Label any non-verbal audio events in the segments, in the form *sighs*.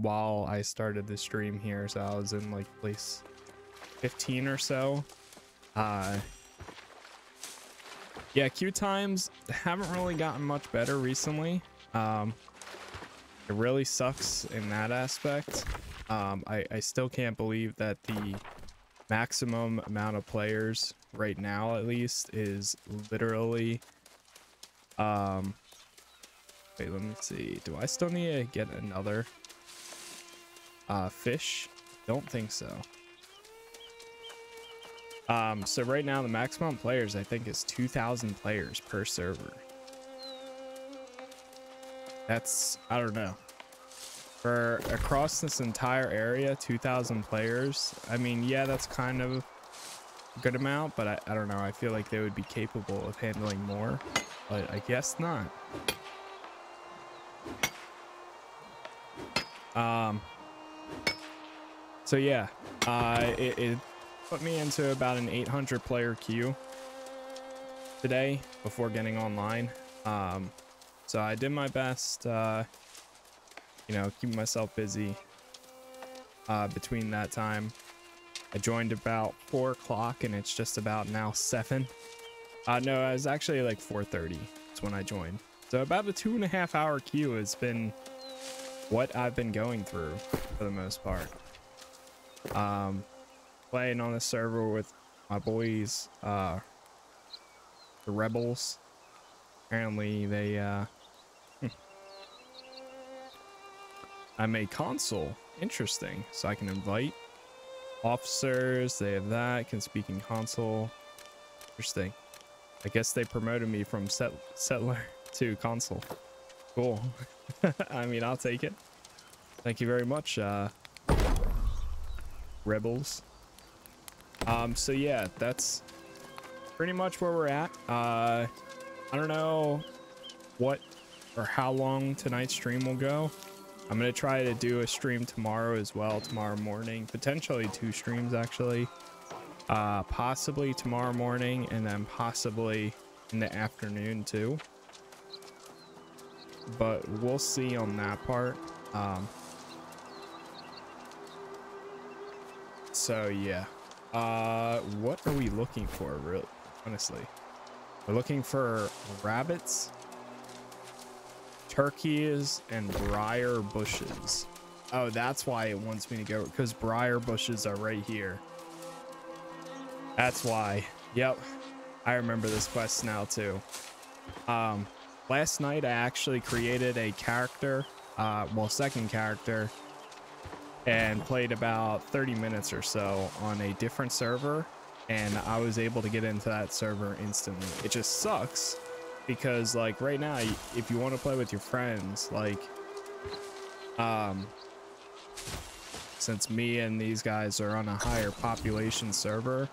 while I started the stream here, so I was in like place 15 or so. Uh, yeah, queue times haven't really gotten much better recently. Um, it really sucks in that aspect. Um, I, I still can't believe that the maximum amount of players right now, at least, is literally. Um, wait, let me see. Do I still need to get another uh, fish? Don't think so. Um, so right now the maximum players I think is 2,000 players per server. That's, I don't know. For across this entire area, 2,000 players. I mean, yeah, that's kind of a good amount, but I, I don't know. I feel like they would be capable of handling more, but I guess not. Um, so yeah, uh, it, it put me into about an 800 player queue today before getting online. Um, so I did my best, uh, you know, keep myself busy uh, between that time. I joined about 4 o'clock and it's just about now 7. Uh, no, it was actually like 4.30. That's when I joined. So about a two and a half hour queue has been what I've been going through for the most part. Um, playing on the server with my boys, uh, the rebels. Apparently they, uh, I'm a consul. Interesting. So I can invite officers. They have that. Can speak in consul. Interesting. I guess they promoted me from set settler *laughs* to consul. Cool. *laughs* I mean, I'll take it. Thank you very much, uh, rebels. Um, so yeah, that's pretty much where we're at. Uh, I don't know what or how long tonight's stream will go. I'm going to try to do a stream tomorrow as well, tomorrow morning, potentially two streams actually. Uh, possibly tomorrow morning and then possibly in the afternoon too. But we'll see on that part. Um, so yeah. Uh, what are we looking for, really? Honestly, we're looking for rabbits, turkeys, and briar bushes. Oh, that's why it wants me to go because briar bushes are right here. That's why. Yep, I remember this quest now too. Um, last night I actually created a character, uh, well, second character and played about 30 minutes or so on a different server and I was able to get into that server instantly. It just sucks because like right now if you want to play with your friends like um since me and these guys are on a higher population server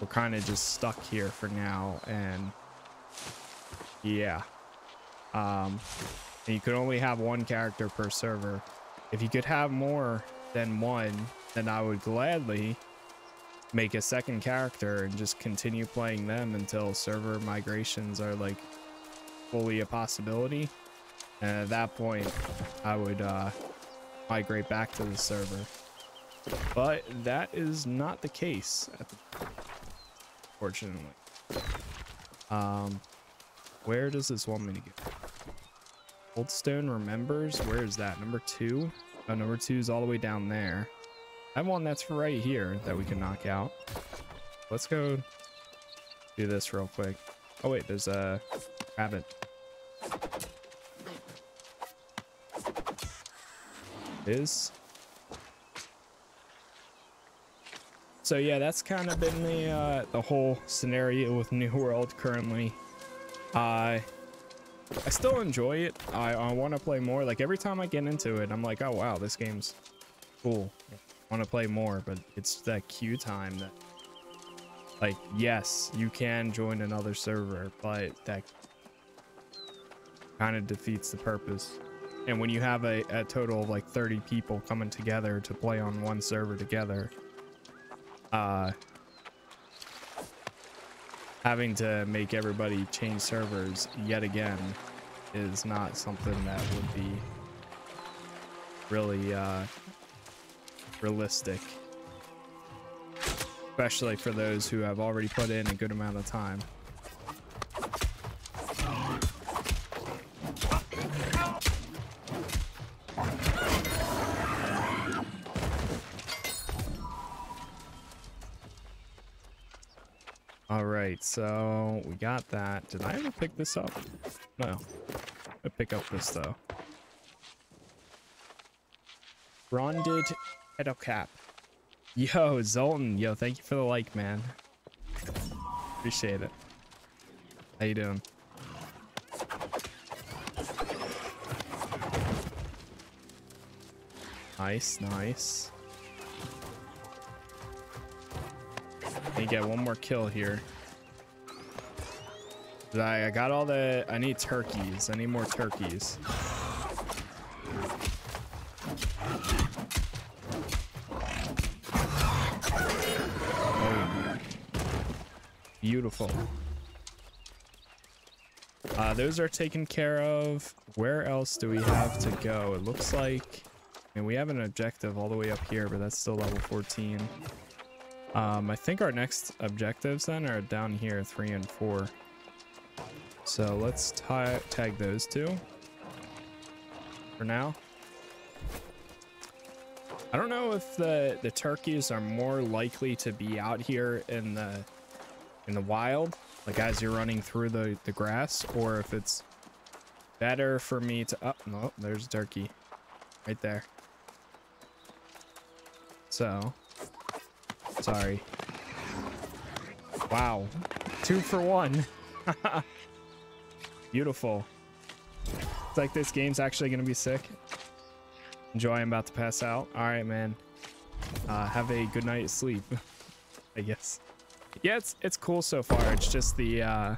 we're kind of just stuck here for now and yeah um and you could only have one character per server if you could have more than one, then I would gladly make a second character and just continue playing them until server migrations are like fully a possibility. And at that point, I would uh, migrate back to the server. But that is not the case, fortunately. Um, where does this want me to go? Oldstone remembers. Where is that? Number two? Oh, number two is all the way down there. I have one that's right here that we can knock out. Let's go do this real quick. Oh wait, there's a rabbit. Is. So yeah, that's kind of been the uh, the whole scenario with New World currently. Uh, I still enjoy it. I, I want to play more. Like every time I get into it, I'm like, oh wow, this game's cool. I want to play more, but it's that queue time that, like, yes, you can join another server, but that kind of defeats the purpose. And when you have a, a total of like 30 people coming together to play on one server together, uh, having to make everybody change servers yet again is not something that would be really uh, realistic. Especially for those who have already put in a good amount of time. So we got that. Did I ever pick this up? No. I pick up this though. Ronded cap. Yo, Zoltan. Yo, thank you for the like, man. Appreciate it. How you doing? Nice, nice. Let me get one more kill here. I, I got all the... I need turkeys. I need more turkeys. Beautiful. Uh, those are taken care of. Where else do we have to go? It looks like... I mean, we have an objective all the way up here, but that's still level 14. Um, I think our next objectives then are down here, three and four. So let's tag those two for now. I don't know if the the turkeys are more likely to be out here in the in the wild, like as you're running through the the grass, or if it's better for me to. Oh no, there's a turkey, right there. So, sorry. Wow, two for one. *laughs* Beautiful. It's like this game's actually gonna be sick. Enjoy, I'm about to pass out. Alright, man. Uh, have a good night's sleep, *laughs* I guess. Yeah, it's it's cool so far. It's just the uh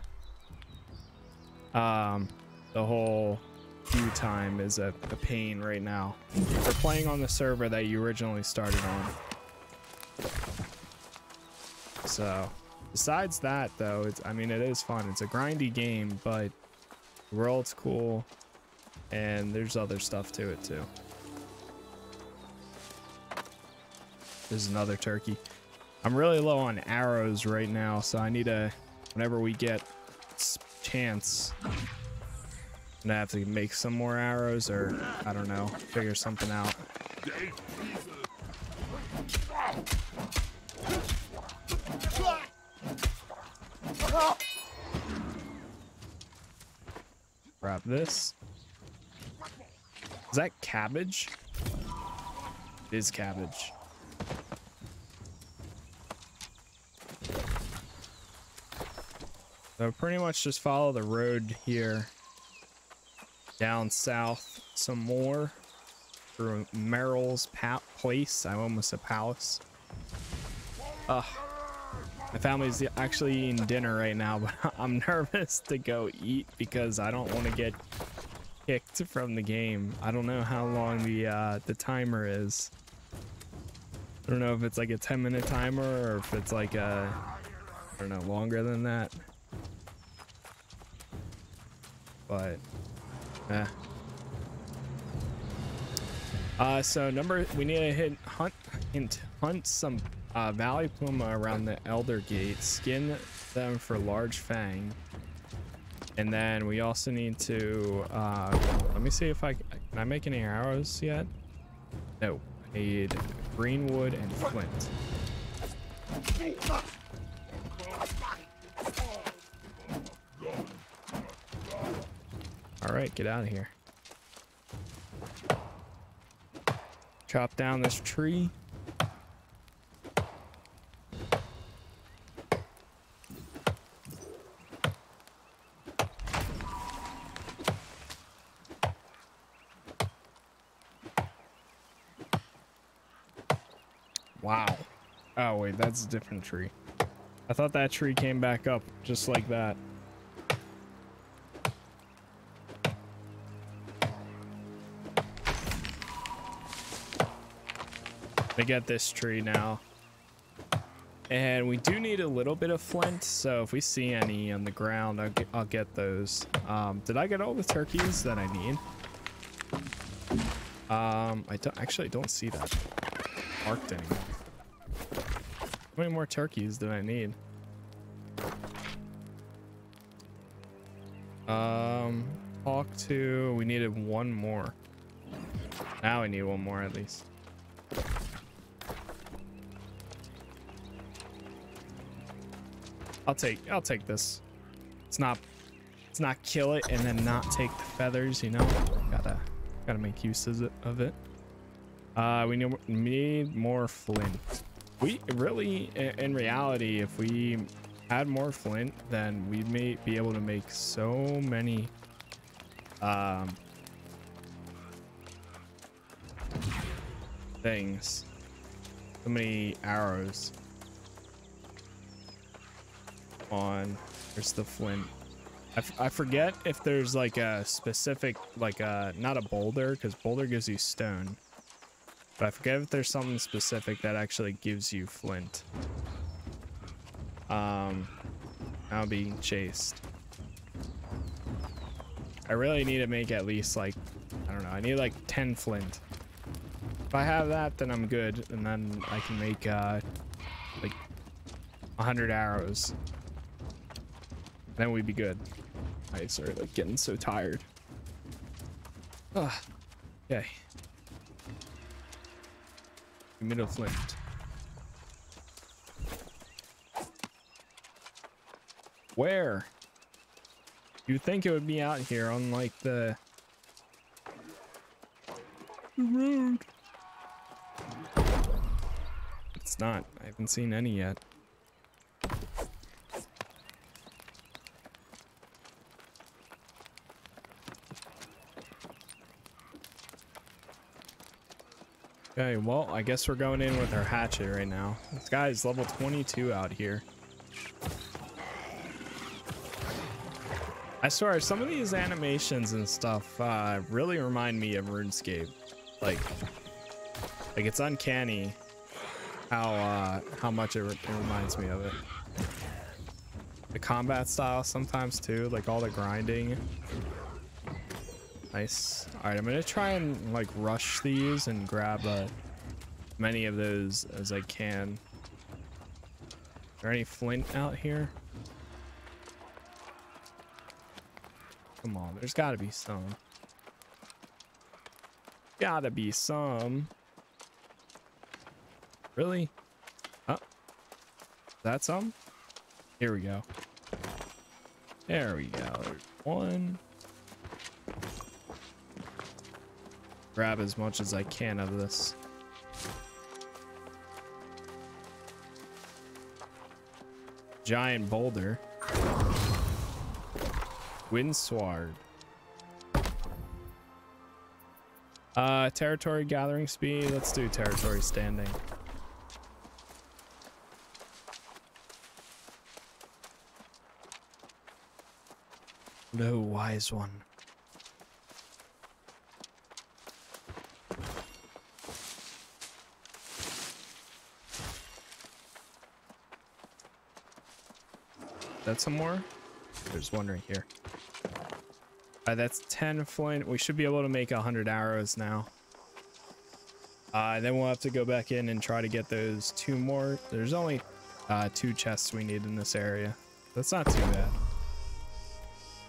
um the whole queue time is a, a pain right now. We're playing on the server that you originally started on. So besides that though, it's I mean it is fun. It's a grindy game, but world's cool, and there's other stuff to it too. There's another turkey. I'm really low on arrows right now, so I need to, whenever we get chance, I'm have to make some more arrows or, I don't know, figure something out. Grab this. Is that cabbage? It is cabbage. So pretty much just follow the road here down south some more through Merrill's place. I almost said palace. Ugh. My family's actually eating dinner right now, *laughs* but I'm nervous to go eat because I don't want to get kicked from the game. I don't know how long the uh, the timer is. I don't know if it's like a 10 minute timer or if it's like a, I don't know, longer than that. But, yeah. Uh, so number, we need to hit hunt, hint, hunt some uh, Valley Puma around the Elder Gate, skin them for large fang. And then we also need to, uh, let me see if I, can I make any arrows yet? No, I need green wood and flint. All right, get out of here. Chop down this tree. Wow. Oh, wait, that's a different tree. I thought that tree came back up just like that. I get this tree now. And we do need a little bit of flint, so if we see any on the ground, I'll get, I'll get those. Um, did I get all the turkeys that I need? Um, I don't actually I don't see that marked anymore. How many more turkeys do I need? Um, talk to, we needed one more. Now we need one more at least. I'll take, I'll take this. It's not, it's not kill it and then not take the feathers, you know? Gotta, gotta make use of it. Of it. Uh, we need, need more flint. We really, in reality, if we had more flint, then we may be able to make so many um, things. So many arrows. On, there's the flint. I, forget if there's like a specific, like a, not a boulder, because boulder gives you stone. But I forget if there's something specific that actually gives you flint. Um, now being chased. I really need to make at least like, I don't know, I need like 10 flint. If I have that, then I'm good. And then I can make uh, like 100 arrows. Then we'd be good. I started like getting so tired. Ugh. Okay. Middle flint. Where? You think it would be out here on like the, the road. It's not. I haven't seen any yet. Okay, well, I guess we're going in with our hatchet right now. This guy's level 22 out here. I swear, some of these animations and stuff uh, really remind me of RuneScape. Like, like it's uncanny how uh, how much it, re it reminds me of it. The combat style sometimes too, like all the grinding. Nice. All right, I'm gonna try and like rush these and grab uh, many of those as I can. Is there any flint out here? Come on, there's gotta be some. Gotta be some. Really? Oh. That some? Here we go. There we go. There's one. Grab as much as I can of this. Giant boulder. Windsward. Uh, territory gathering speed. Let's do territory standing. No wise one. That some more? There's one right here. Uh, that's 10 flint. We should be able to make 100 arrows now. Uh, then we'll have to go back in and try to get those two more. There's only uh, two chests we need in this area. That's not too bad.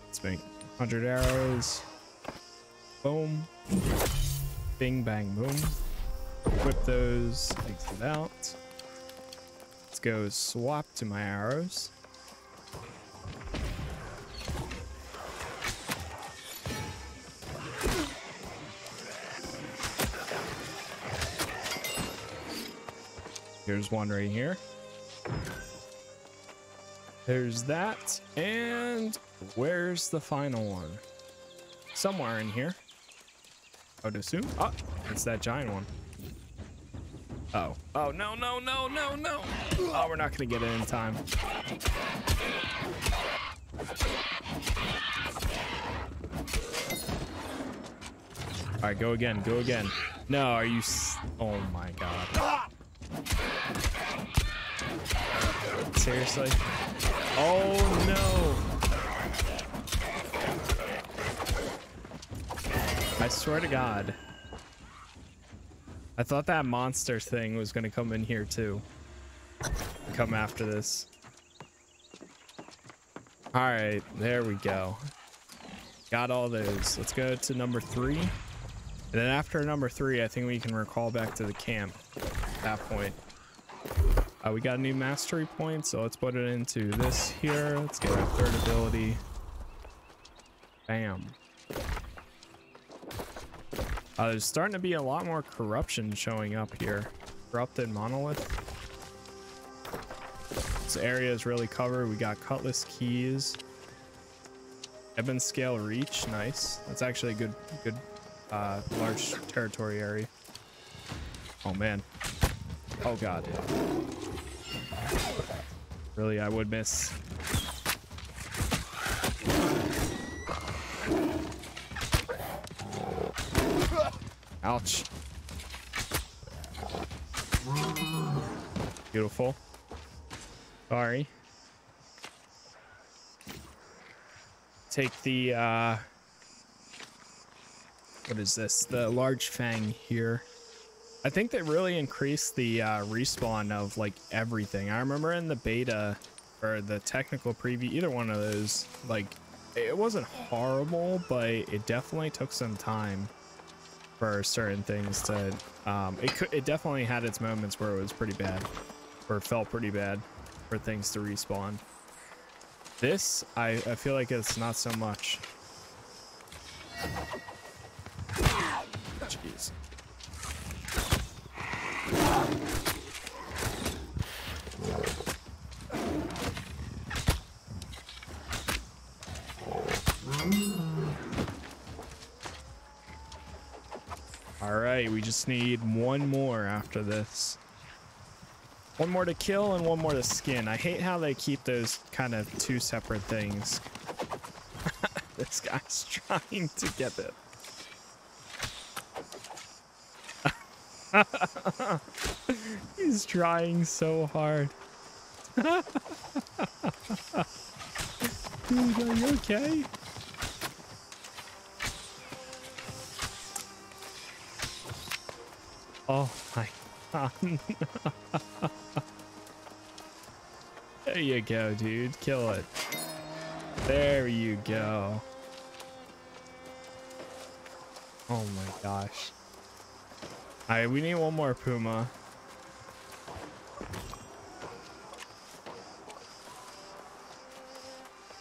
Let's make 100 arrows. Boom. Bing, bang, boom. Whip those, exit out. Let's go swap to my arrows. Here's one right here. There's that. And where's the final one? Somewhere in here. I would assume. Oh, it's that giant one. Oh. Oh, no, no, no, no, no. Oh, we're not going to get it in time. All right, go again. Go again. No, are you... oh, my God. Seriously? Oh no! I swear to God. I thought that monster thing was to come in here too. Come after this. All right, there we go. Got all those. Let's go to number three. And then after number three, I think we can recall back to the camp at that point. Uh, we got a new mastery point, so let's put it into this here. Let's get our third ability. Bam. Uh, there's starting to be a lot more corruption showing up here. Corrupted monolith. This area is really covered. We got cutlass keys. Ebon scale reach, nice. That's actually a good, good, uh, large territory area. Oh man. Oh god. Really, I would miss. Ouch. Beautiful. Sorry. Take the, uh... What is this? The large fang here. I think they really increased the uh, respawn of like everything. I remember in the beta or the technical preview, either one of those, like it wasn't horrible, but it definitely took some time for certain things to. Um, it could, it definitely had its moments where it was pretty bad, or felt pretty bad for things to respawn. This, I, I feel like it's not so much. Jeez. All right, we just need one more after this. One more to kill and one more to skin. I hate how they keep those kind of two separate things. *laughs* this guy's *laughs* trying to get it. *laughs* He's trying so hard. Dude, are you okay? Oh my god. *laughs* there you go, dude. Kill it. There you go. Oh my gosh. Alright, we need one more Puma.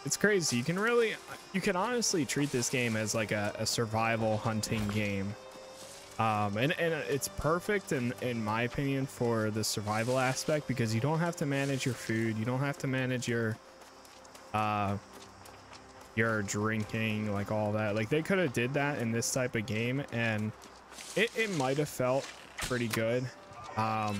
It's crazy. You can really, you can honestly treat this game as like a, a survival hunting game. Um, and, and it's perfect in, in my opinion for the survival aspect because you don't have to manage your food. You don't have to manage your, uh, your drinking, like all that. Like they could have did that in this type of game and it, it might have felt pretty good. Um,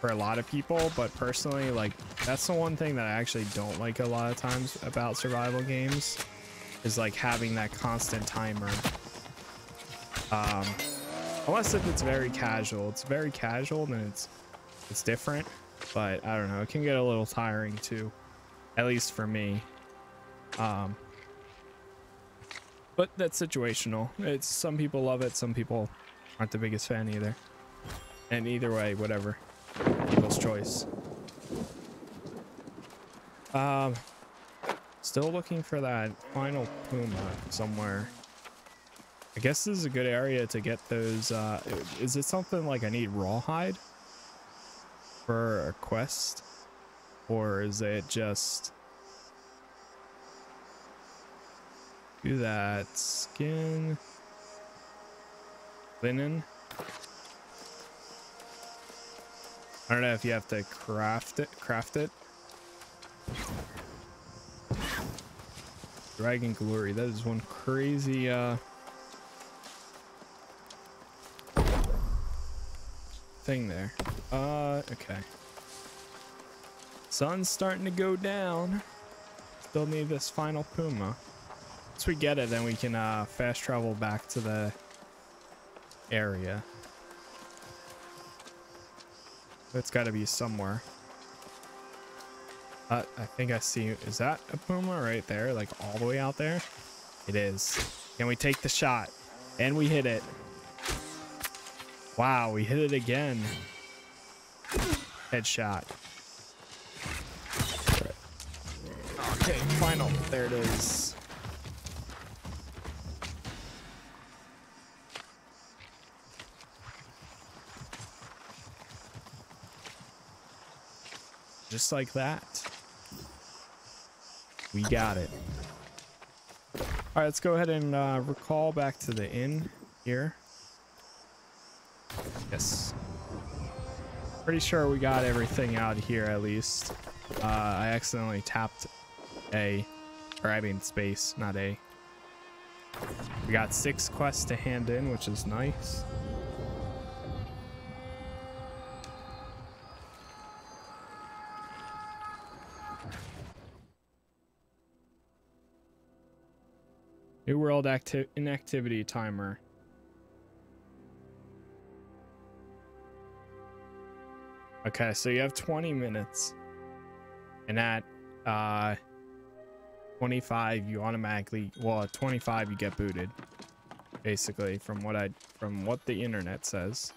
for a lot of people, but personally, like that's the one thing that I actually don't like a lot of times about survival games is like having that constant timer. Um, unless if it's very casual, it's very casual, then it's it's different. But I don't know, it can get a little tiring too, at least for me. Um, but that's situational. It's some people love it, some people aren't the biggest fan either. And either way, whatever people's choice. Um, still looking for that final puma somewhere. I guess this is a good area to get those. Uh, is it something like I need rawhide for a quest, or is it just do that skin linen? I don't know if you have to craft it. Craft it. Dragon Glory. That is one crazy uh thing there. Uh okay. Sun's starting to go down. Still need this final Puma. Once we get it, then we can uh fast travel back to the area. It's got to be somewhere. Uh, I think I see. Is that a puma right there? Like all the way out there? It is. Can we take the shot? And we hit it. Wow, we hit it again. Headshot. Okay, final. There it is. Just like that. We got it. All right, let's go ahead and uh, recall back to the inn here. Yes. Pretty sure we got everything out here at least. Uh, I accidentally tapped A, or I mean space, not A. We got six quests to hand in, which is nice. World acti inactivity timer. Okay, so you have 20 minutes. And at uh 25 you automatically well at 25 you get booted. Basically from what I from what the internet says.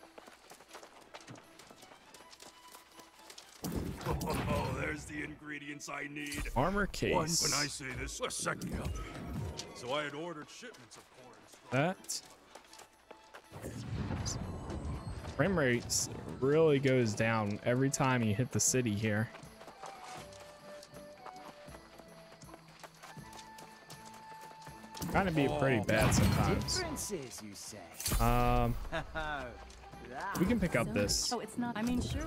Oh, there's the ingredients I need. Armor case. One, when I say this, a second. So I had ordered shipments of corn. that frame rates really goes down every time you hit the city here. Kind of be pretty bad sometimes. Differences, you say? Um, *laughs* we can pick up this. Oh, it's not. I mean, sure.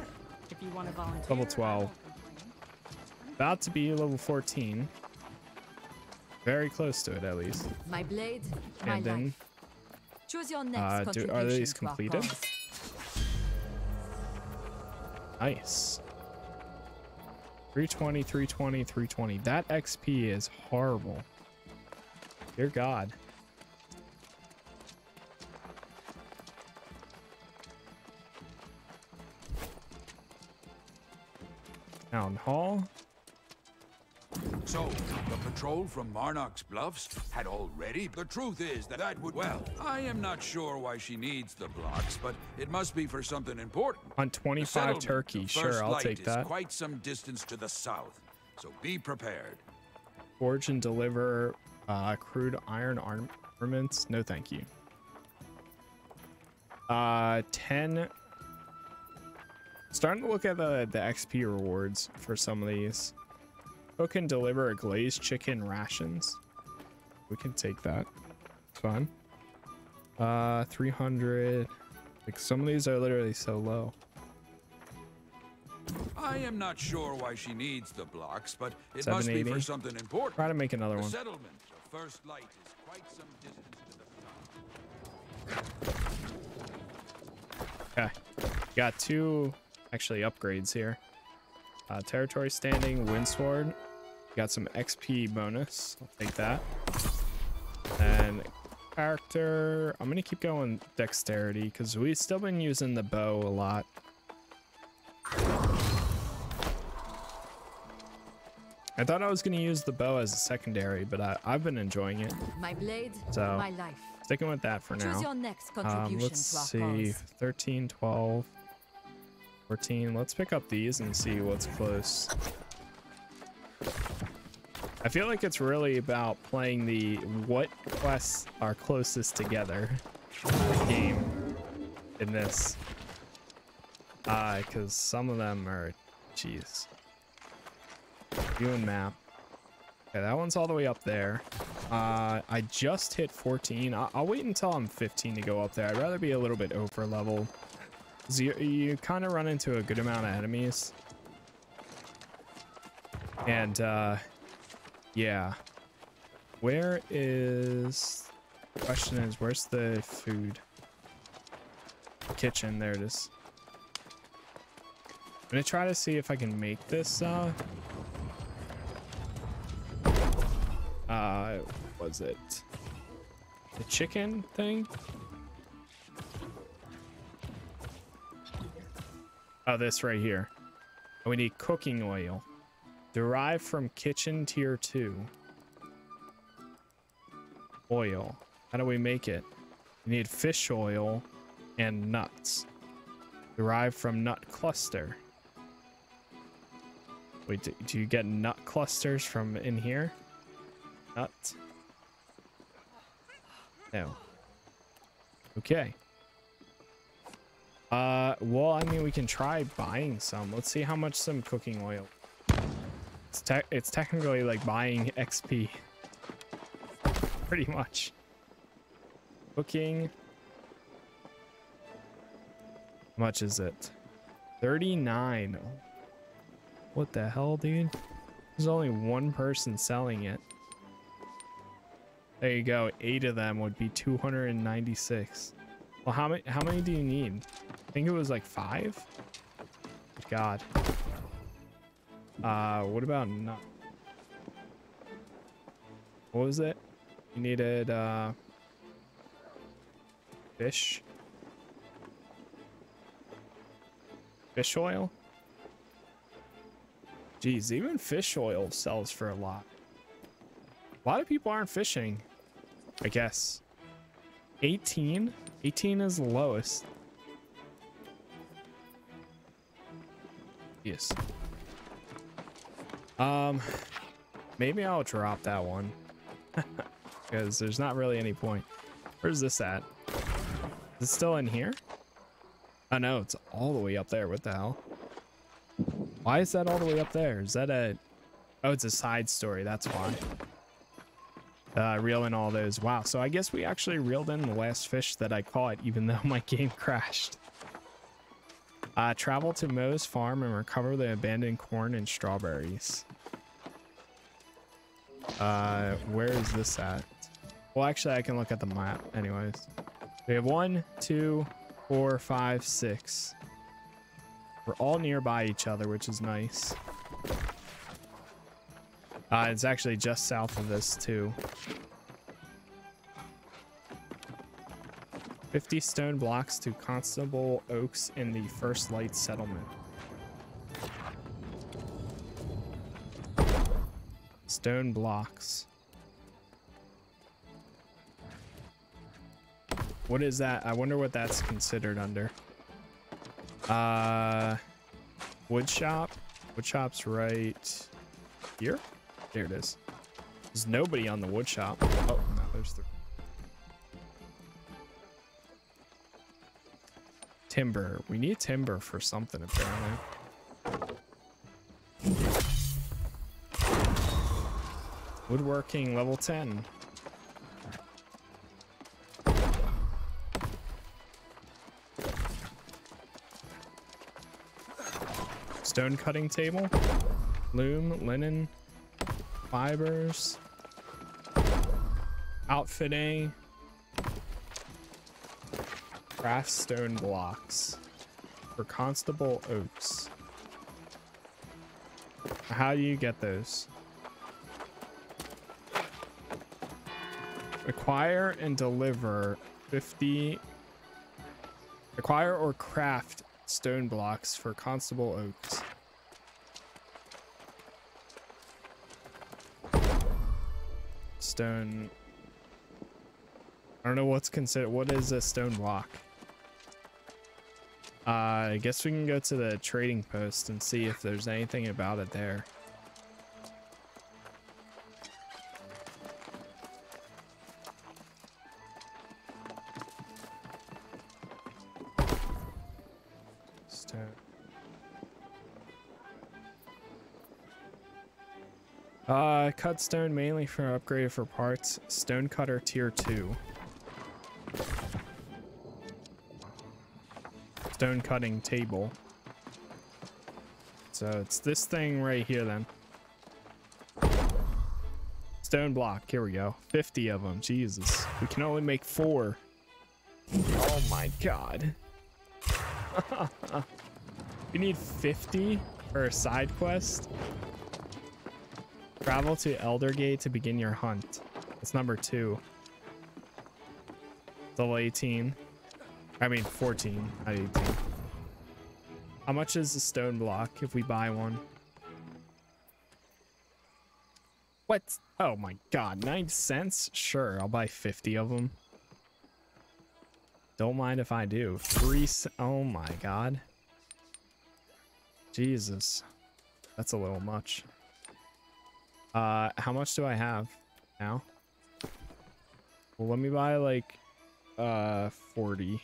If you want to volunteer. Level 12. About to be level 14. Very close to it at least. My blade, my And then life. Choose your next Uh, do- are these completed? Nice. 320, 320, 320. That XP is horrible. Dear God. Town Hall. So, the patrol from Marnock's Bluffs had already? The truth is that that would... Well, I am not sure why she needs the blocks, but it must be for something important. On 25 settlement turkey. Sure, I'll take is that. quite some distance to the south, so be prepared. Forge and deliver uh, crude iron armaments. No, thank you. Uh, 10. Starting to look at the, the XP rewards for some of these. Who can deliver a glazed chicken rations? We can take that. It's fun. Uh, 300. Like some of these are literally so low. I am not sure why she needs the blocks, but it must be for something important. Try to make another The one. settlement of First Light is quite some distance to the. Okay. Got two actually upgrades here. Uh, territory standing, windsward. Got some XP bonus. I'll take that. And character. I'm gonna keep going dexterity because we've still been using the bow a lot. I thought I was gonna use the bow as a secondary, but I, I've been enjoying it. My blade, So, my life. Sticking with that for Choose now. Um, let's to see, cause. 13, 12, 14. Let's pick up these and see what's close. I feel like it's really about playing the what quests are closest together game in this. Uh, because some of them are, jeez. View and map. Okay, that one's all the way up there. Uh, I just hit 14. I'll, I'll wait until I'm 15 to go up there. I'd rather be a little bit over level. You, you kind of run into a good amount of enemies. And, uh, yeah. Where is... Question is, where's the food? Kitchen, there it is. I'm gonna try to see if I can make this, uh... uh was it the chicken thing oh this right here and we need cooking oil derived from kitchen tier 2 oil how do we make it we need fish oil and nuts. Derived from nut cluster. Wait, do, do you get nut clusters from in here? Nut? No. Okay. Uh, well, I mean, we can try buying some. Let's see how much some cooking oil. It's, te it's technically like buying *laughs* XP. Pretty much. Cooking. How much is it? 39. What the hell, dude? There's only one person selling it. There you go. Eight of them would be 296. Well, how many? How many do you need? I think it was like five. God. Uh, what about nut? What was it? You needed uh, fish. Fish oil. Geez, even fish oil sells for a lot. A lot of people aren't fishing, I guess. 18? 18 is the lowest. Yes. Um, maybe I'll drop that one. *laughs* Because there's not really any point. Where's this at? Is it still in here? Oh no, it's all the way up there. What the hell? Why is that all the way up there? Is that a... Oh, it's a side story. That's why. Uh, reel in all those. Wow. So I guess we actually reeled in the last fish that I caught, even though *laughs* my game crashed. Uh, travel to Moe's farm and recover the abandoned corn and strawberries. Uh, where is this at? Well, actually, I can look at the map anyways. We have one, two, four, five, six. We're all nearby each other, which is nice. Uh, it's actually just south of this too. 50 stone blocks to Constable Oaks in the First Light Settlement. Stone blocks. What is that? I wonder what that's considered under. Uh, wood shop. Wood shop's right here. There it is. There's nobody on the wood shop. Oh, no, there's the timber. We need timber for something apparently. Woodworking level 10. Stone cutting table. Loom, linen, fibers. Outfitting. Craft stone blocks for Constable Oaks. How do you get those? Acquire and deliver 50. Acquire or craft stone blocks for Constable Oaks. Stone. I don't know what's considered. What is a stone block? Uh, I guess we can go to the trading post and see if there's anything about it there. Cut stone mainly for upgraded for parts. Stone cutter tier two. Stone cutting table. So it's this thing right here then. Stone block. Here we go. 50 of them. Jesus. We can only make four. Oh my god. *laughs* we need 50 for a side quest. Travel to Eldergate to begin your hunt. That's number two. Level 18. I mean 14, not 18. How much is a stone block if we buy one? What? Oh my god, 9 cents? Sure, I'll buy 50 of them. Don't mind if I do. Three. Oh my god. Jesus. That's a little much. Uh, how much do I have now? Well, let me buy like, uh, 40.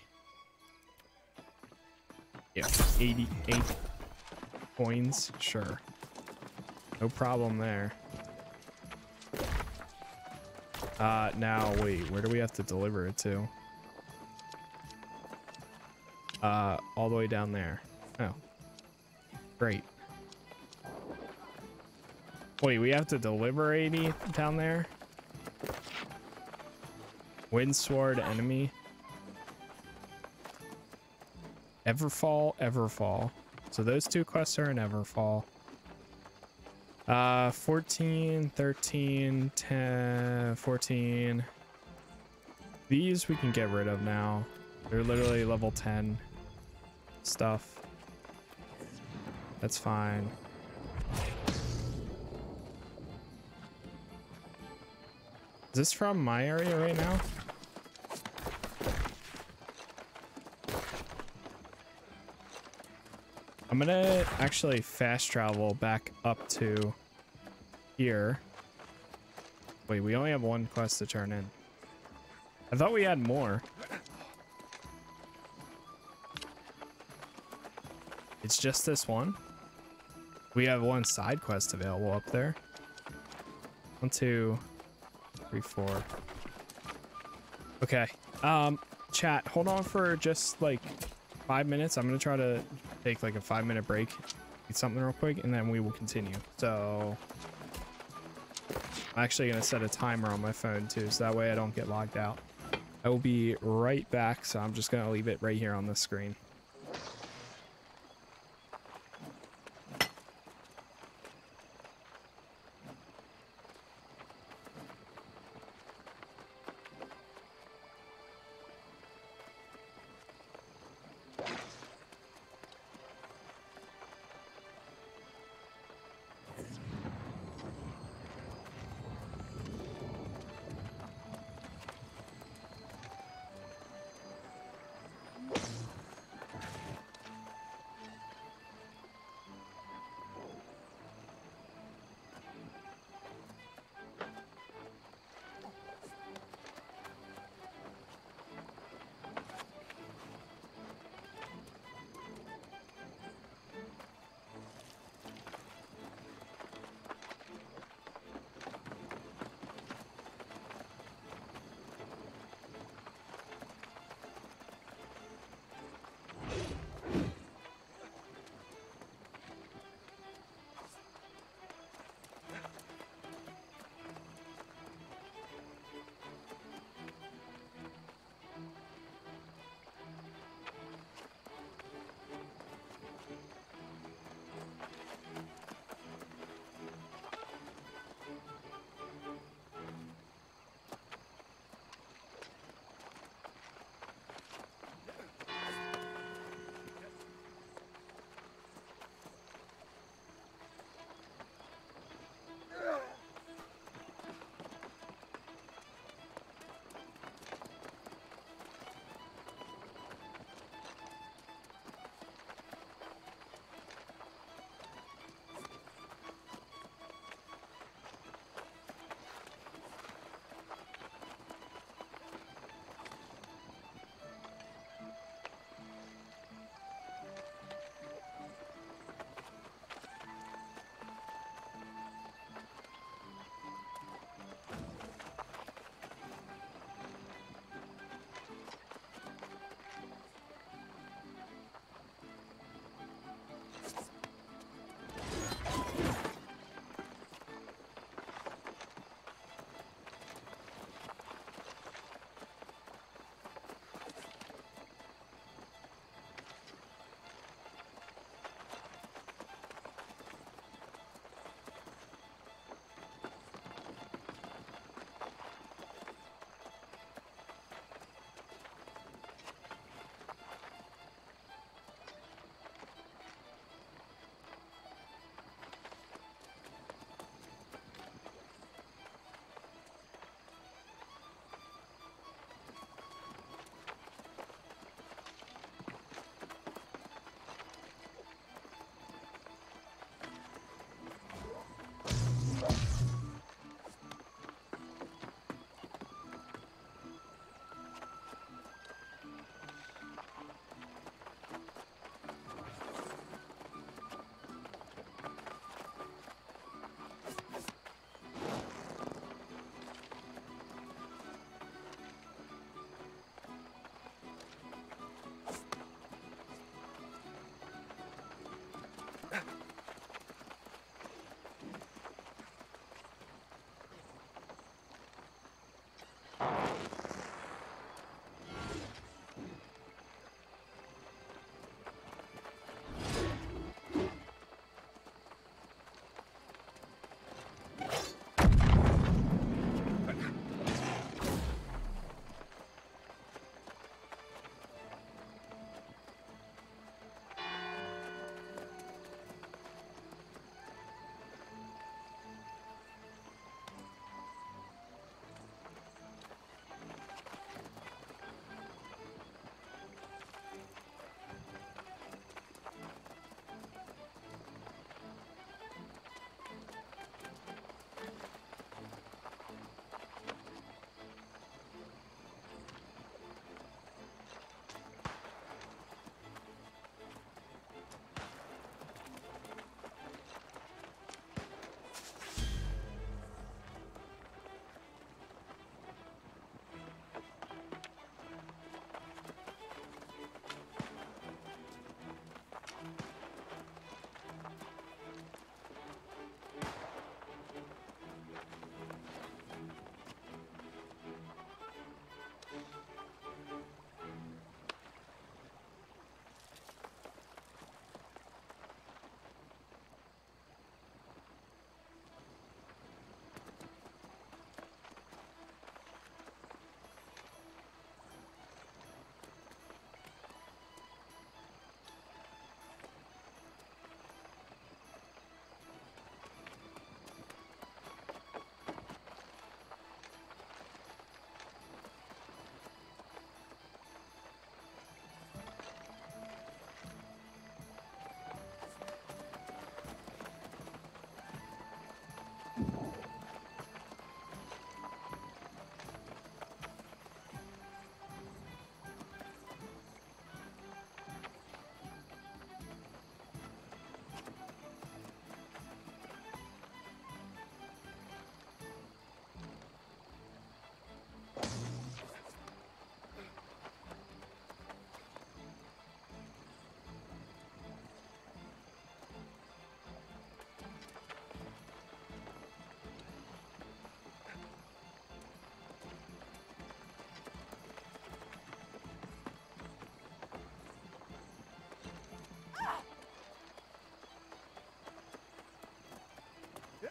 Yeah, 88 coins. Sure. No problem there. Uh, now, wait, where do we have to deliver it to? Uh, all the way down there. Oh. Great. Wait, we have to deliver 80 down there? Windsward enemy. Everfall, Everfall. So those two quests are in Everfall. Uh, 14, 13, 10, 14. These we can get rid of now. They're literally level 10 stuff. That's fine. Is this from my area right now? I'm gonna actually fast travel back up to here. Wait, we only have one quest to turn in. I thought we had more. It's just this one? We have one side quest available up there. One, two, three, four. Okay. Um, chat, hold on for just like five minutes. I'm gonna try to take like a five minute break, eat something real quick, and then we will continue. So I'm actually gonna set a timer on my phone too, so that way I don't get logged out. I will be right back, so I'm just gonna leave it right here on the screen.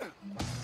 Yeah.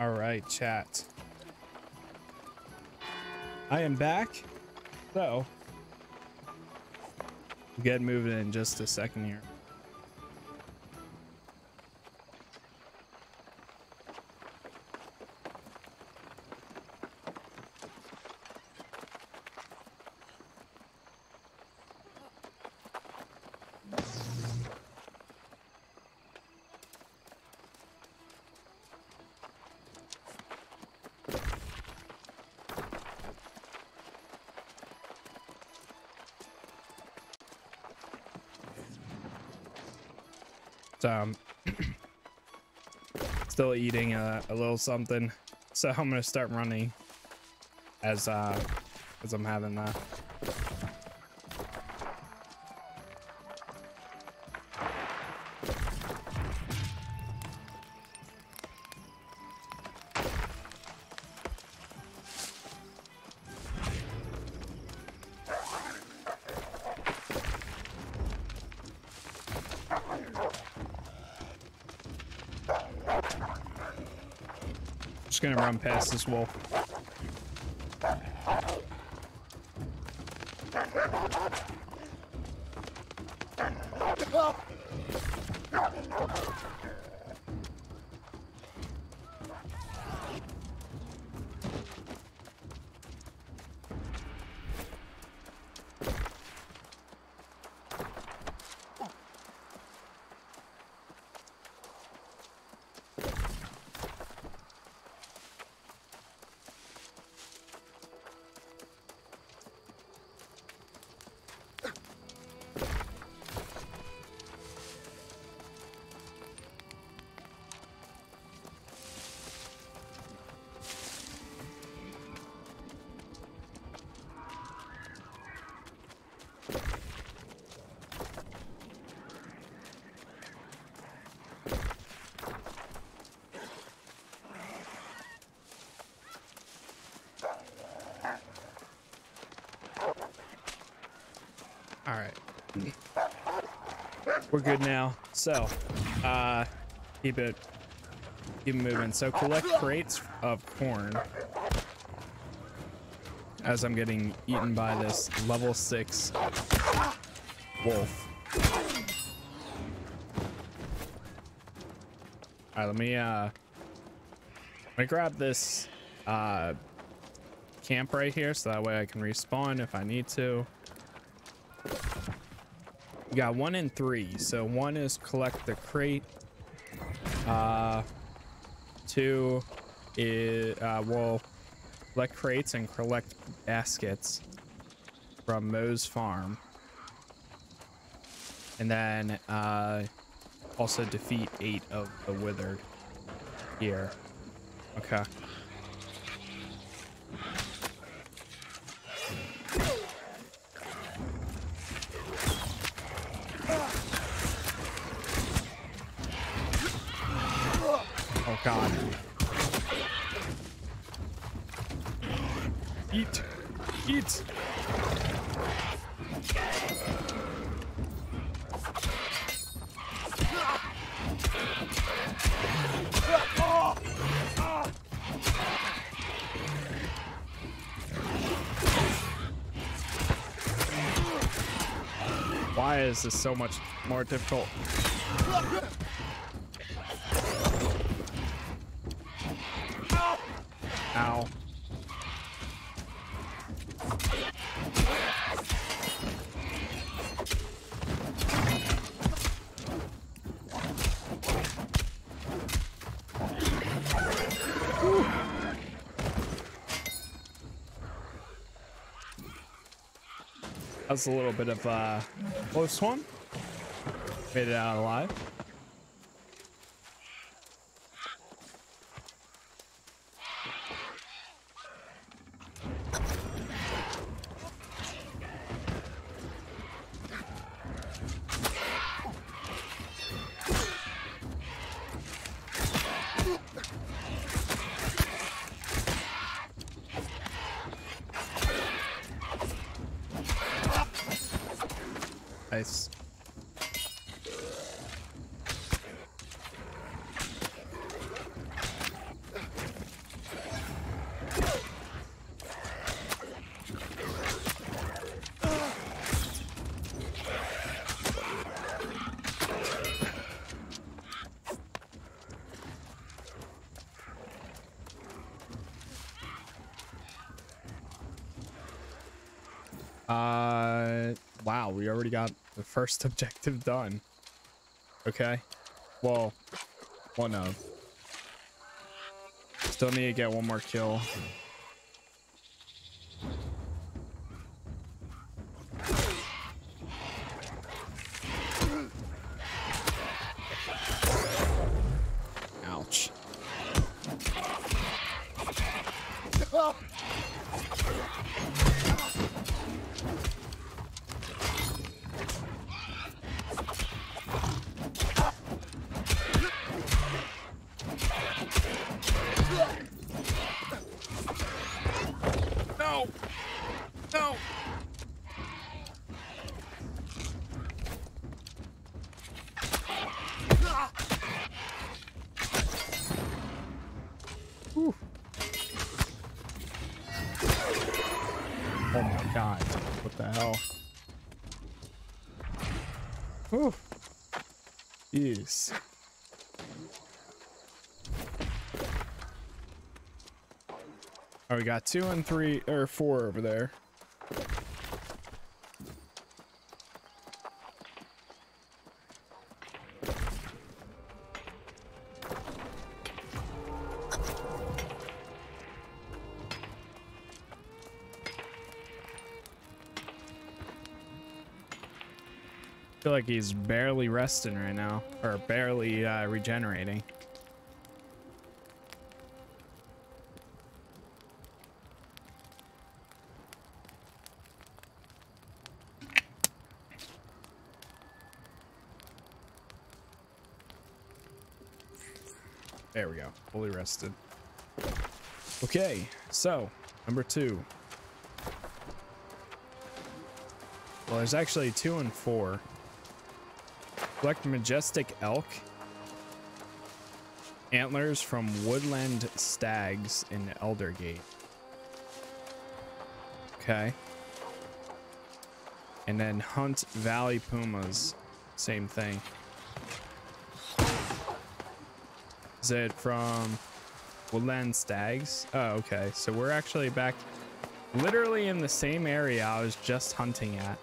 All right, chat. I am back. So, get moving in just a second here. So, um, *clears throat* still eating a, a little something. So I'm gonna start running as uh as I'm having that. Just gonna run past this wolf. We're good now. So, uh, keep it, keep it moving. So collect crates of corn as I'm getting eaten by this level six wolf. All right, let me, uh, let me grab this, uh, camp right here so that way I can respawn if I need to. Got one and three. So one is collect the crate. Uh, two is uh, we'll collect crates and collect baskets from Moe's farm. And then uh, also defeat eight of the withered here. Okay. God. Eat. Eat. Why is this so much more difficult? Was a little bit of a close one. Made it out alive. Nice. Uh, wow, we already got the first *laughs* objective done. Okay. Well, one of. Still need to get one more kill. Jeez. Oh, we got two and three or four over there. He's barely resting right now, or barely uh, regenerating. There we go, fully rested. Okay, so number two. Well, there's actually two and four. Collect majestic elk antlers from woodland stags in Eldergate. Okay. And then hunt valley pumas. Same thing. Is it from woodland stags? Oh, okay. So we're actually back literally in the same area I was just hunting at.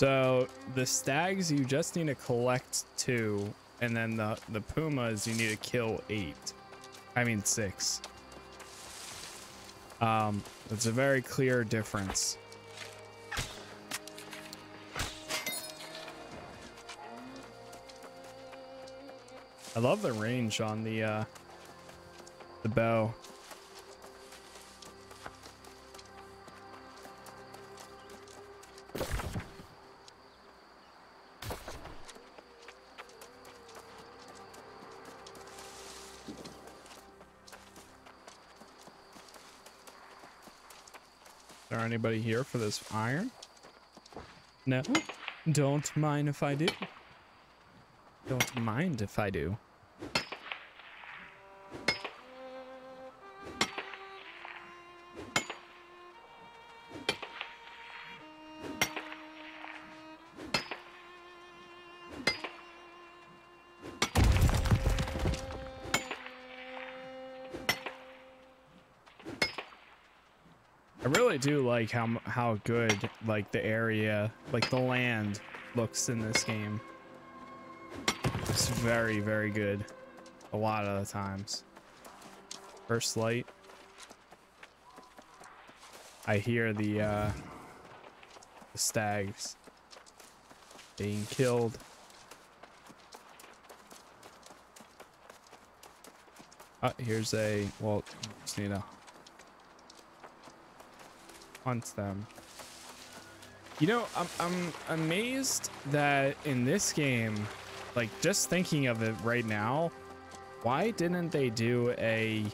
So the stags you just need to collect two, and then the the pumas you need to kill eight. I mean six. Um, it's a very clear difference. I love the range on the uh, the bow. Anybody here for this iron? No? Don't mind if I do. Don't mind if I do. Really do like how how good like the area, like the land looks in this game. It's very very good. A lot of the times. First light. I hear the uh the stags being killed. Uh, here's a well, just need to hunt them. You know, I'm I'm amazed that in this game, like just thinking of it right now, why didn't they do a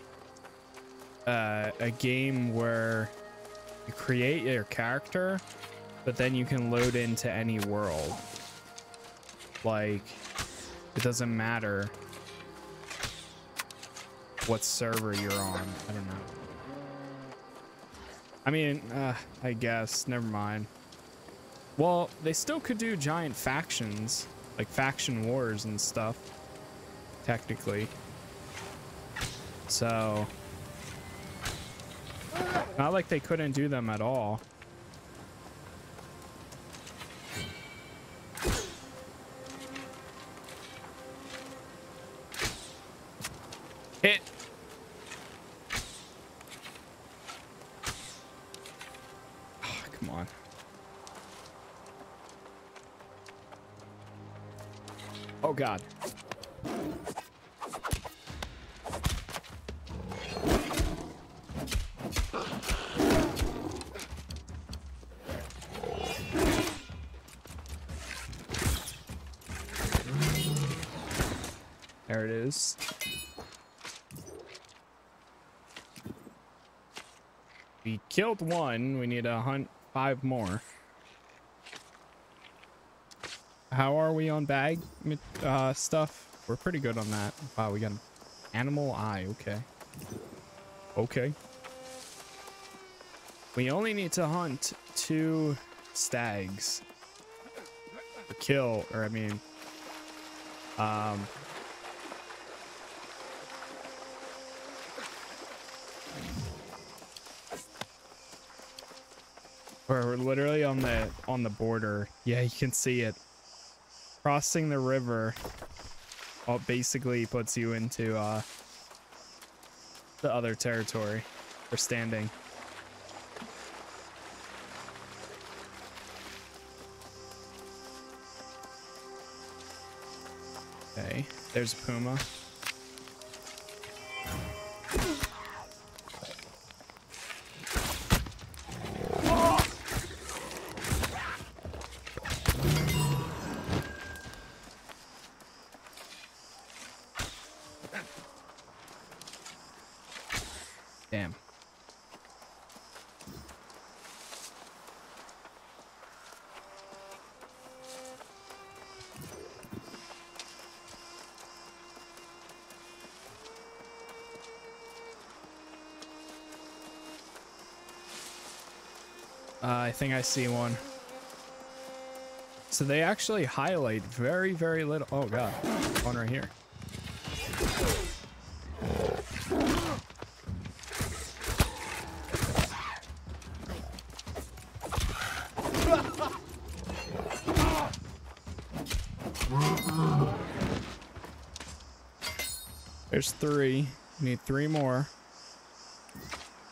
uh, a game where you create your character, but then you can load into any world? Like, it doesn't matter what server you're on. I don't know. I mean, uh, I guess. Never mind. Well, they still could do giant factions, like faction wars and stuff, technically. So, not like they couldn't do them at all. Is. We killed one. We need to hunt five more. How are we on bag uh, stuff? We're pretty good on that. Wow, we got an animal eye. Okay. Okay. We only need to hunt two stags. Or kill, or I mean, um, we're literally on the on the border. Yeah, you can see it. Crossing the river well, basically puts you into uh, the other territory for standing. Okay, there's a puma. Think I see one. So they actually highlight very, very little. Oh god, one right here. There's three. Need three more.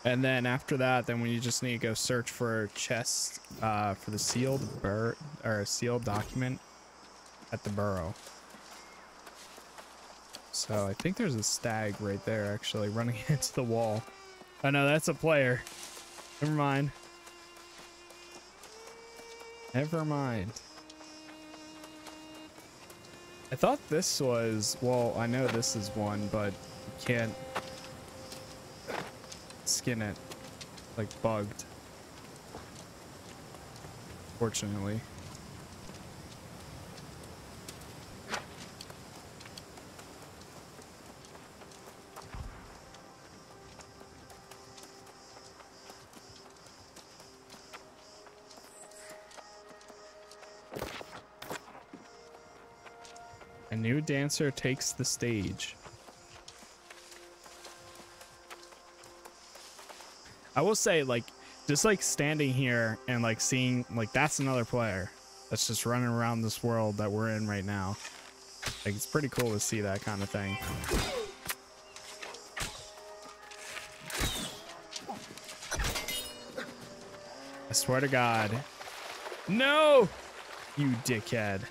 And then after that, then we just need to go search for chest uh, for the sealed bur or sealed document at the burrow. So I think there's a stag right there, actually, running *laughs* into the wall. Oh no, that's a player. Never mind. Never mind. I thought this was, well, I know this is one, but you can't skin it like bugged. Fortunately. A new dancer takes the stage. I will say, like, just like standing here and like seeing, like, that's another player that's just running around this world that we're in right now. Like, it's pretty cool to see that kind of thing. I swear to God. No! You dickhead.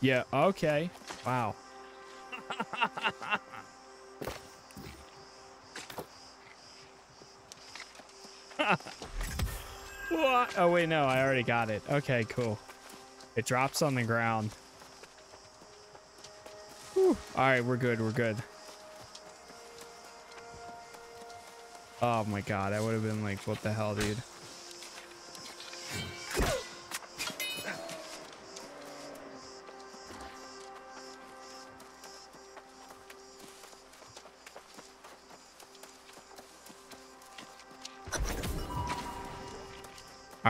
Yeah, okay. Wow. Oh, wait, no, I already got it. Okay, cool. It drops on the ground. Whew. All right, we're good. We're good. Oh my god, I would have been like, what the hell, dude?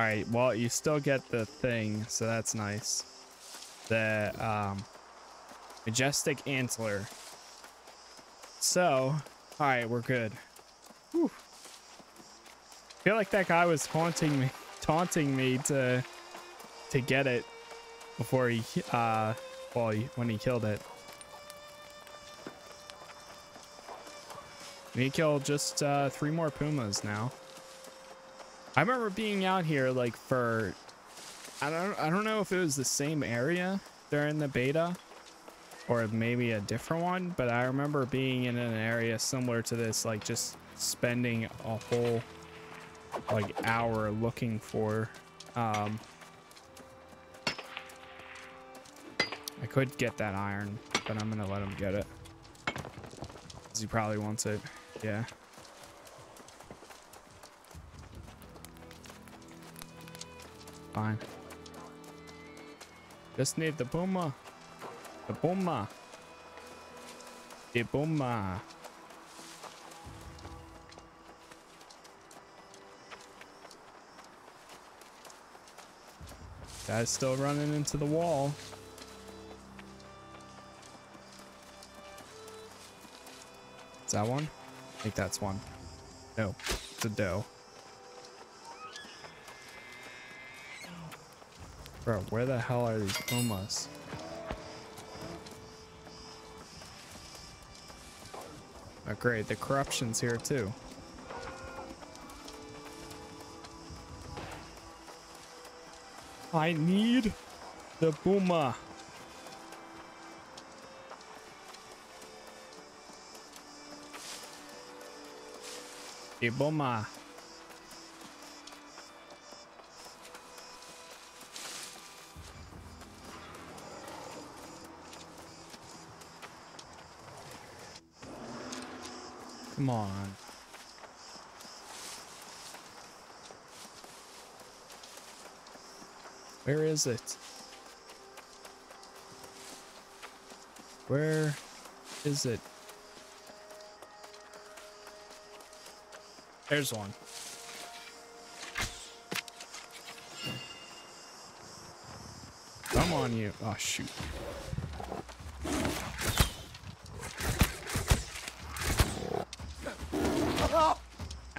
All right, well, you still get the thing, so that's nice. The um, majestic antler. So, all right, we're good. Whew. feel like that guy was taunting me, taunting me to to get it before he, uh, well, when he killed it. We killed just uh, three more pumas now. I remember being out here like for I don't I don't know if it was the same area during the beta or maybe a different one, but I remember being in an area similar to this, like just spending a whole like hour looking for um I could get that iron, but I'm gonna let him get it. He probably wants it. Yeah. Fine. Just need the puma. The puma. The puma. Guy's still running into the wall. Is that one? I think that's one. No, it's a doe. Bro, where the hell are these pumas? Oh great, the corruption's here too. I need the puma. The puma. Come on. Where is it? Where is it? There's one. Come on, you. Oh, shoot.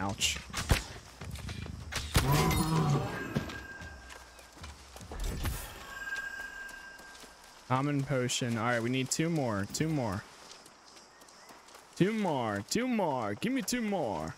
Ouch. Common potion. All right, we need two more. Two more. Two more. Two more. Give me two more.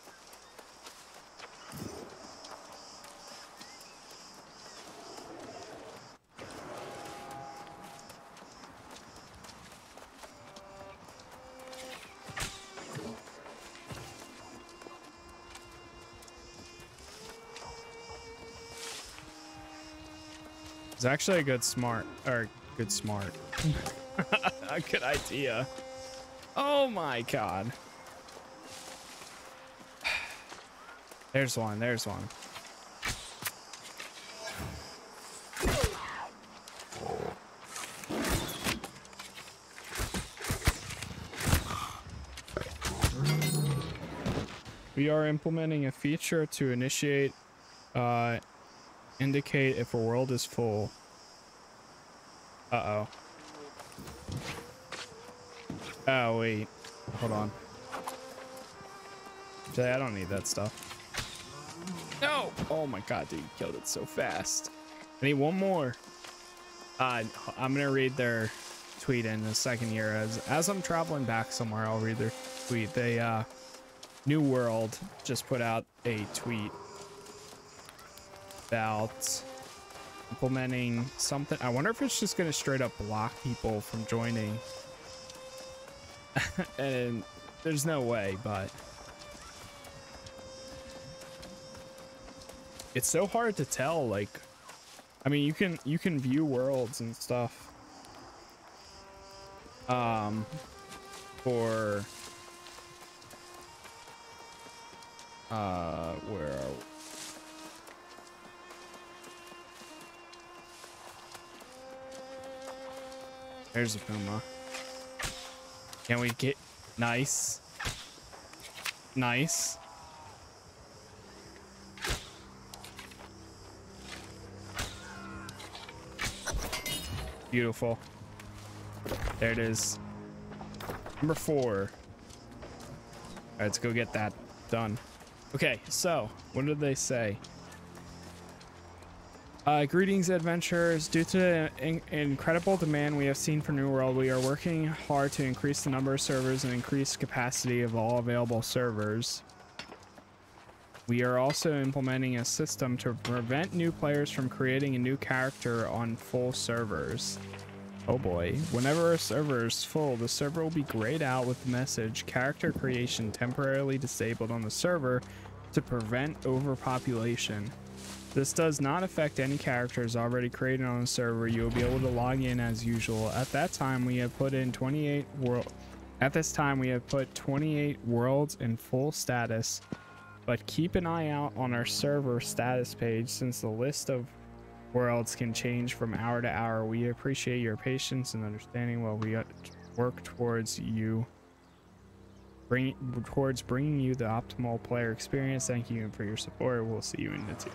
It's actually a good smart or good smart. *laughs* a good idea. Oh my god. There's one, there's one. We are implementing a feature to initiate uh, indicate if a world is full. Uh-oh. Oh, wait. Hold on. Jay, I don't need that stuff. No! Oh my god, dude, you killed it so fast. I need one more. Uh, I'm gonna read their tweet in a second here. As, as I'm traveling back somewhere, I'll read their tweet. They, uh, New World just put out a tweet about implementing something. I wonder if it's just going to straight up block people from joining. *laughs* and there's no way, but it's so hard to tell. Like, I mean, you can you can view worlds and stuff. Um, for uh, where are we? There's a Puma. Can we get... Nice. Nice. Beautiful. There it is. Number four. All right, let's go get that done. Okay, so what did they say? Uh, greetings, adventurers. Due to the in- incredible demand we have seen for New World, we are working hard to increase the number of servers and increase capacity of all available servers. We are also implementing a system to prevent new players from creating a new character on full servers. Oh boy. Whenever a server is full, the server will be grayed out with the message character creation temporarily disabled on the server to prevent overpopulation. This does not affect any characters already created on the server. You will be able to log in as usual. At that time, we have put in 28 world. At this time, we have put 28 worlds in full status. But keep an eye out on our server status page since the list of worlds can change from hour to hour. We appreciate your patience and understanding while we work towards you bring towards bringing you the optimal player experience. Thank you for your support. We'll see you in the team.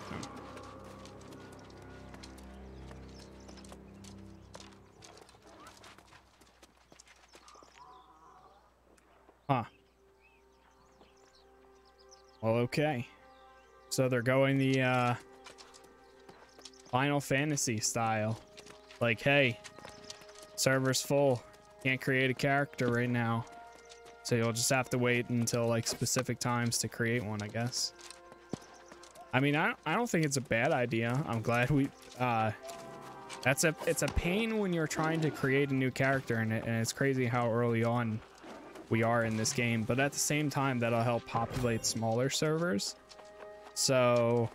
Huh. Well, okay. So they're going the uh Final Fantasy style. Like, hey, server's full. Can't create a character right now. So you'll just have to wait until like specific times to create one, I guess. I mean, I, I don't think it's a bad idea. I'm glad we uh that's a it's a pain when you're trying to create a new character in it and it's crazy how early on we are in this game, but at the same time that'll help populate smaller servers. So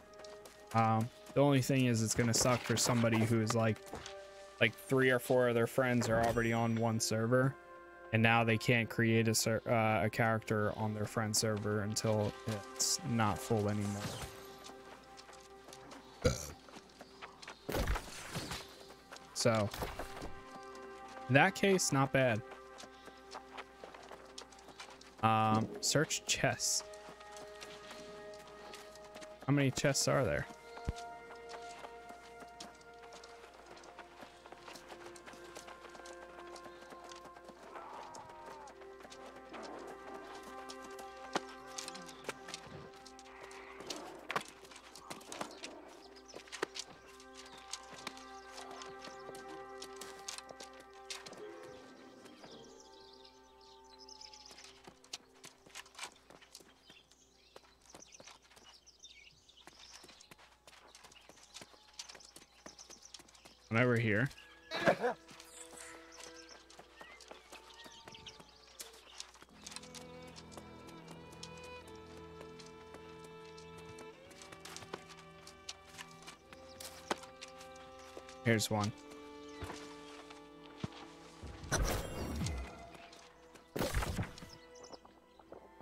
um the only thing is it's going to suck for somebody who's like like three or four of their friends are already on one server and now they can't create a, uh, a character on their friend server until it's not full anymore. So, in that case, not bad. Um, search chests. How many chests are there? One.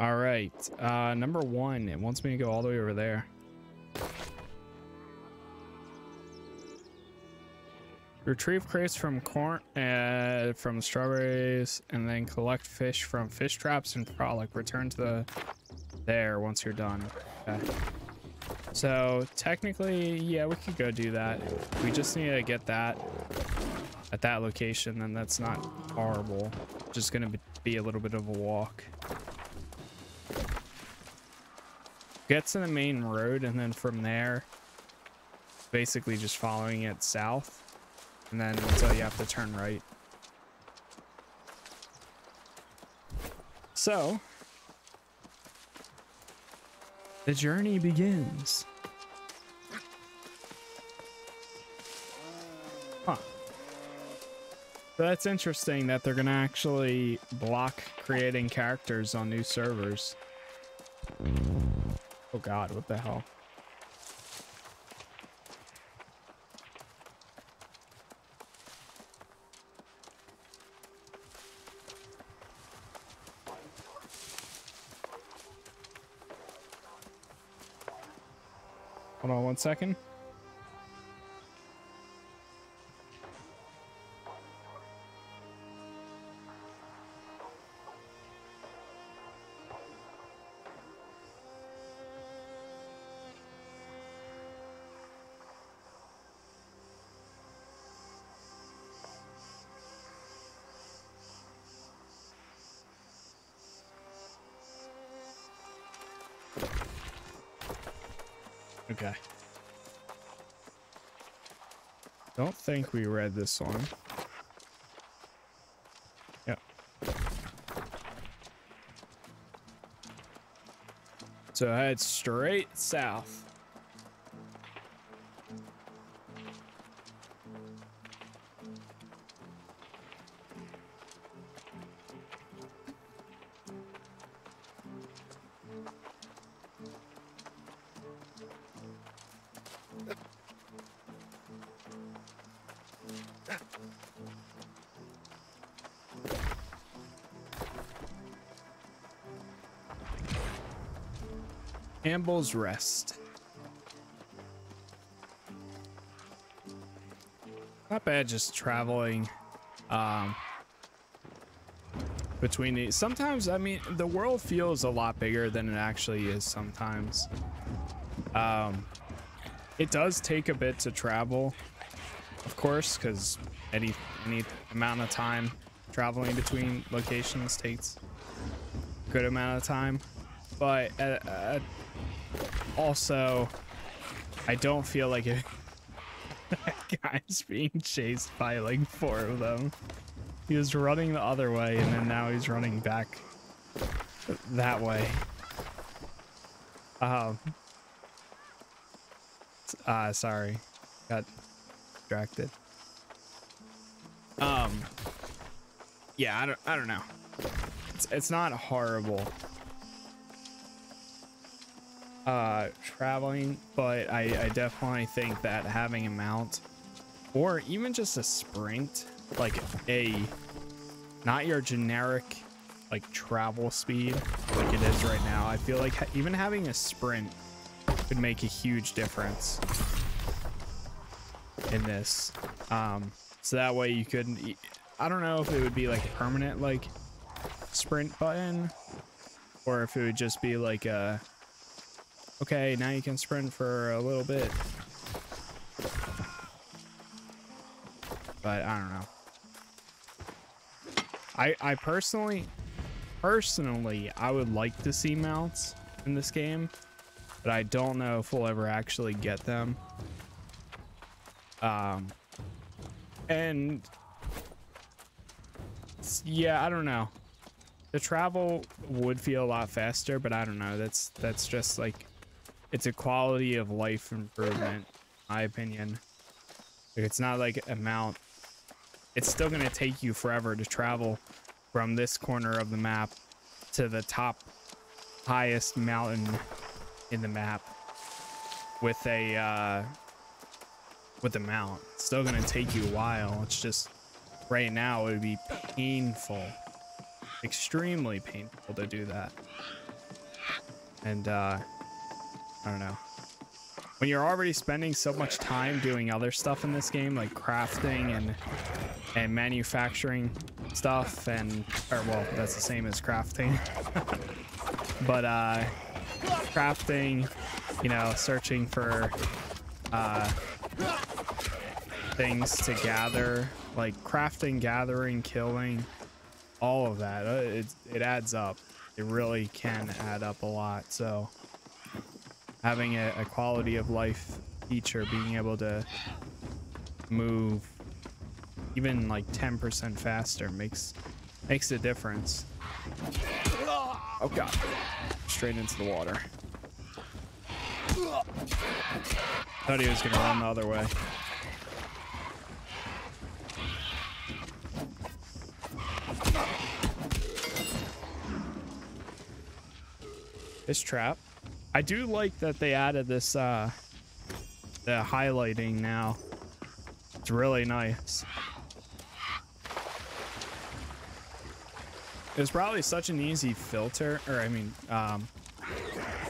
All right, uh, number one, it wants me to go all the way over there. Retrieve crates from corn, uh, from strawberries, and then collect fish from fish traps and frolic. Return to the there once you're done. Okay. So technically, yeah, we could go do that. We just need to get that at that location, and that's not horrible. Just gonna be- be a little bit of a walk. Get to the main road, and then from there, basically just following it south and then until you have to turn right. So, the journey begins. Huh. So that's interesting that they're gonna actually block creating characters on new servers. Oh god, what the hell? Hold on one second. Don't think we read this one. Yep. So head straight south. Campbell's Rest. Not bad just traveling um, between these. Sometimes, I mean, the world feels a lot bigger than it actually is sometimes. Um, it does take a bit to travel, of course, because any, any amount of time traveling between locations takes a good amount of time. But uh, uh, also, I don't feel like it. *laughs* guy's being chased by like four of them. He was running the other way, and then now he's running back that way. Um. Uh, sorry, got distracted. Um. Yeah, I don't. I don't know. It's it's not horrible uh, traveling, but I, I definitely think that having a mount or even just a sprint, like a not your generic like travel speed like it is right now. I feel like even having a sprint could make a huge difference in this. Um, so that way you could, I don't know if it would be like a permanent like sprint button or if it would just be like a Okay, now you can sprint for a little bit. But I don't know. I I personally personally I would like to see mounts in this game, but I don't know if we'll ever actually get them. Um and yeah, I don't know. The travel would feel a lot faster, but I don't know. That's that's just like it's a quality of life improvement, my opinion. Like it's not like a mount. It's still gonna take you forever to travel from this corner of the map to the top highest mountain in the map with a uh, with a mount. It's still gonna take you a while. It's just right now it would be painful, extremely painful to do that. And uh, I don't know. When you're already spending so much time doing other stuff in this game, like crafting and and manufacturing stuff, and or well, that's the same as crafting. *laughs* but uh, crafting, you know, searching for uh, things to gather, like crafting, gathering, killing, all of that. Uh, it it adds up. It really can add up a lot. So having a, a quality of life feature, being able to move even like 10% faster makes makes a difference. Oh god. Straight into the water. Thought he was gonna run the other way. This trap. I do like that they added this, uh, the highlighting now. It's really nice. It was probably such an easy filter, or I mean, um,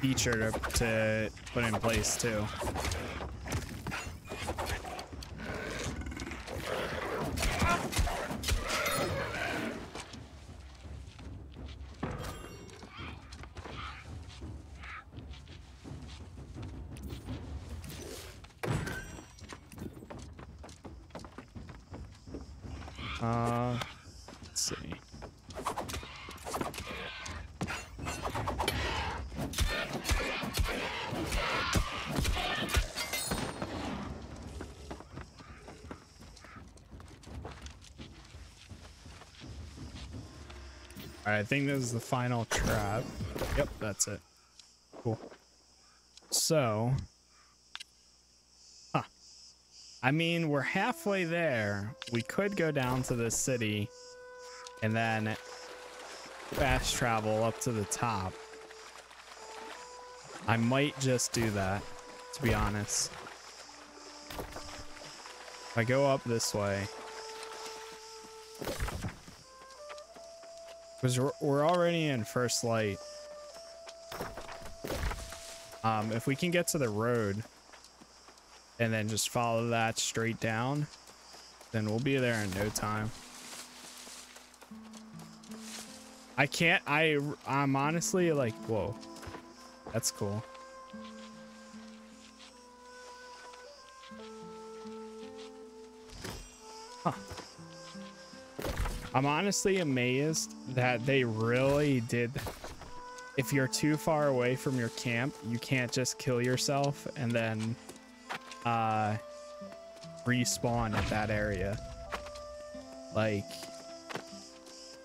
feature to, to put in place too. All right, I think this is the final trap. Yep, that's it. Cool. So, huh. I mean, we're halfway there. We could go down to the city and then fast travel up to the top. I might just do that, to be honest. If I go up this way, because we're, already in first light. Um, if we can get to the road and then just follow that straight down, then we'll be there in no time. I can't, I, I'm honestly like, whoa, that's cool. Huh. I'm honestly amazed that they really did. If you're too far away from your camp, you can't just kill yourself and then uh, respawn at that area. Like,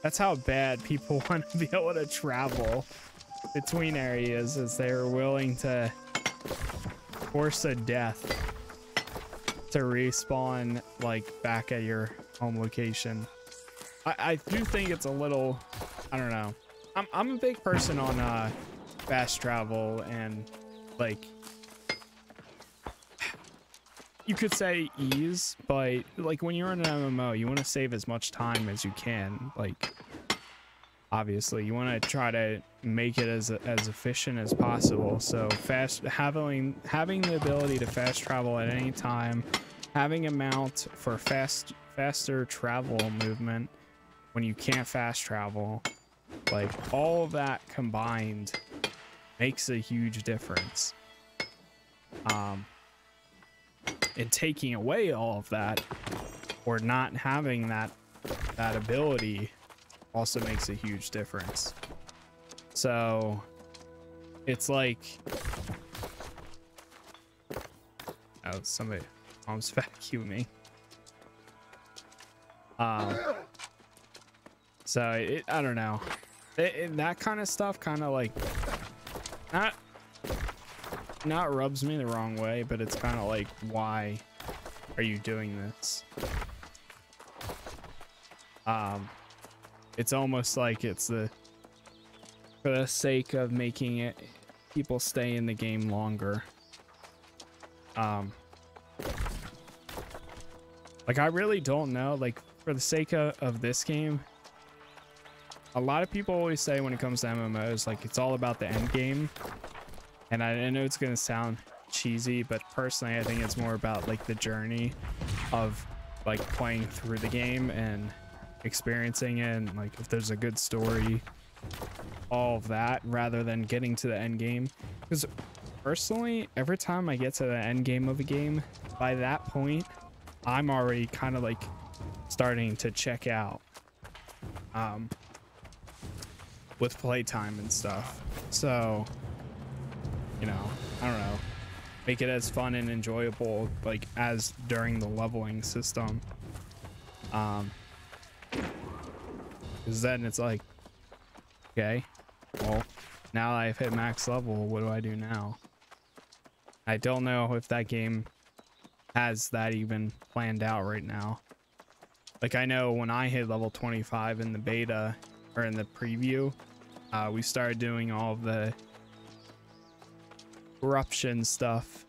that's how bad people *laughs* want to be able to travel between areas is they're willing to force a death to respawn like back at your home location. I, I do think it's a little, I don't know. I'm, I'm a big person on uh, fast travel and like, you could say ease, but like when you're in an MMO, you want to save as much time as you can. Like, obviously, you want to try to make it as as efficient as possible. So fast having having the ability to fast travel at any time, having a mount for fast faster travel movement when you can't fast travel, like all that combined makes a huge difference. Um, and taking away all of that or not having that that ability also makes a huge difference. So it's like oh somebody mom's *laughs* vacuuming. Um so it, I don't know. It, it, that kind of stuff kind of like not not rubs me the wrong way, but it's kind of like, why are you doing this? Um, it's almost like it's the for the sake of making it people stay in the game longer. Um, like I really don't know. Like for the sake of, of this game, a lot of people always say when it comes to MMOs, like it's all about the end game and I, I know it's gonna sound cheesy, but personally, I think it's more about like the journey of like playing through the game and experiencing it, and like if there's a good story, all of that, rather than getting to the end game. Because personally, every time I get to the end game of a game, by that point, I'm already kind of like starting to check out. Um, with playtime and stuff. So you know, I don't know, make it as fun and enjoyable like as during the leveling system. Um, because then it's like, okay, well, now I've hit max level, what do I do now? I don't know if that game has that even planned out right now. Like I know when I hit level 25 in the beta or in the preview, uh, we started doing all the corruption stuff.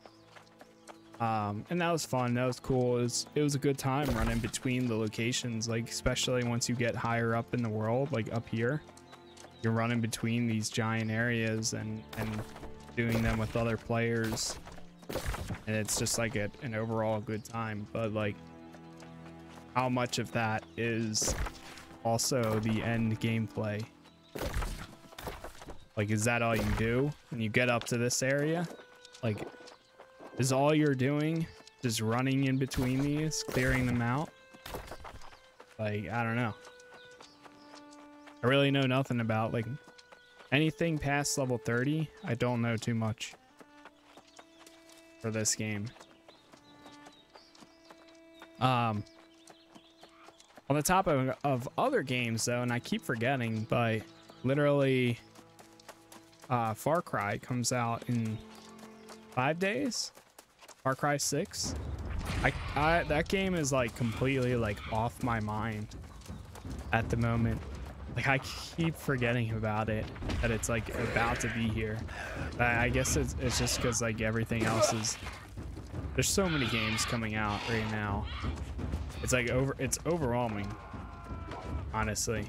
Um, and that was fun. That was cool. It was, it was a good time running between the locations, like especially once you get higher up in the world, like up here, you're running between these giant areas and, and doing them with other players. And it's just like a, an overall good time. But like how much of that is also the end gameplay like, is that all you do when you get up to this area? Like, is all you're doing just running in between these, clearing them out? Like, I don't know. I really know nothing about, like, anything past level 30. I don't know too much for this game. Um, On the top of, of other games, though, and I keep forgetting, but literally, uh, Far Cry comes out in five days. Far Cry Six. I, I that game is like completely like off my mind at the moment. Like I keep forgetting about it that it's like about to be here. I, I guess it's, it's just because like everything else is. There's so many games coming out right now. It's like over. It's overwhelming. Honestly.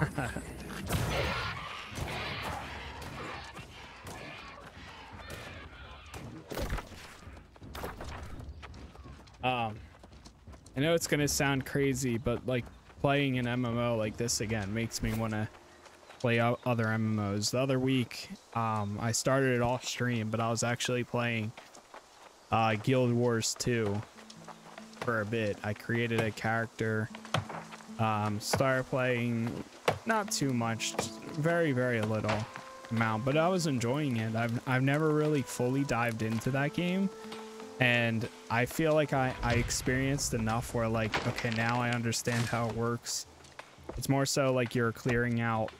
*laughs* um, I know it's gonna sound crazy, but like playing an MMO like this again makes me want to play other MMOs. The other week, um, I started it off stream, but I was actually playing uh, Guild Wars 2 for a bit. I created a character, um, started playing not too much, very, very little amount, but I was enjoying it. I've, I've never really fully dived into that game. And I feel like I, I experienced enough where like, okay, now I understand how it works. It's more so like you're clearing out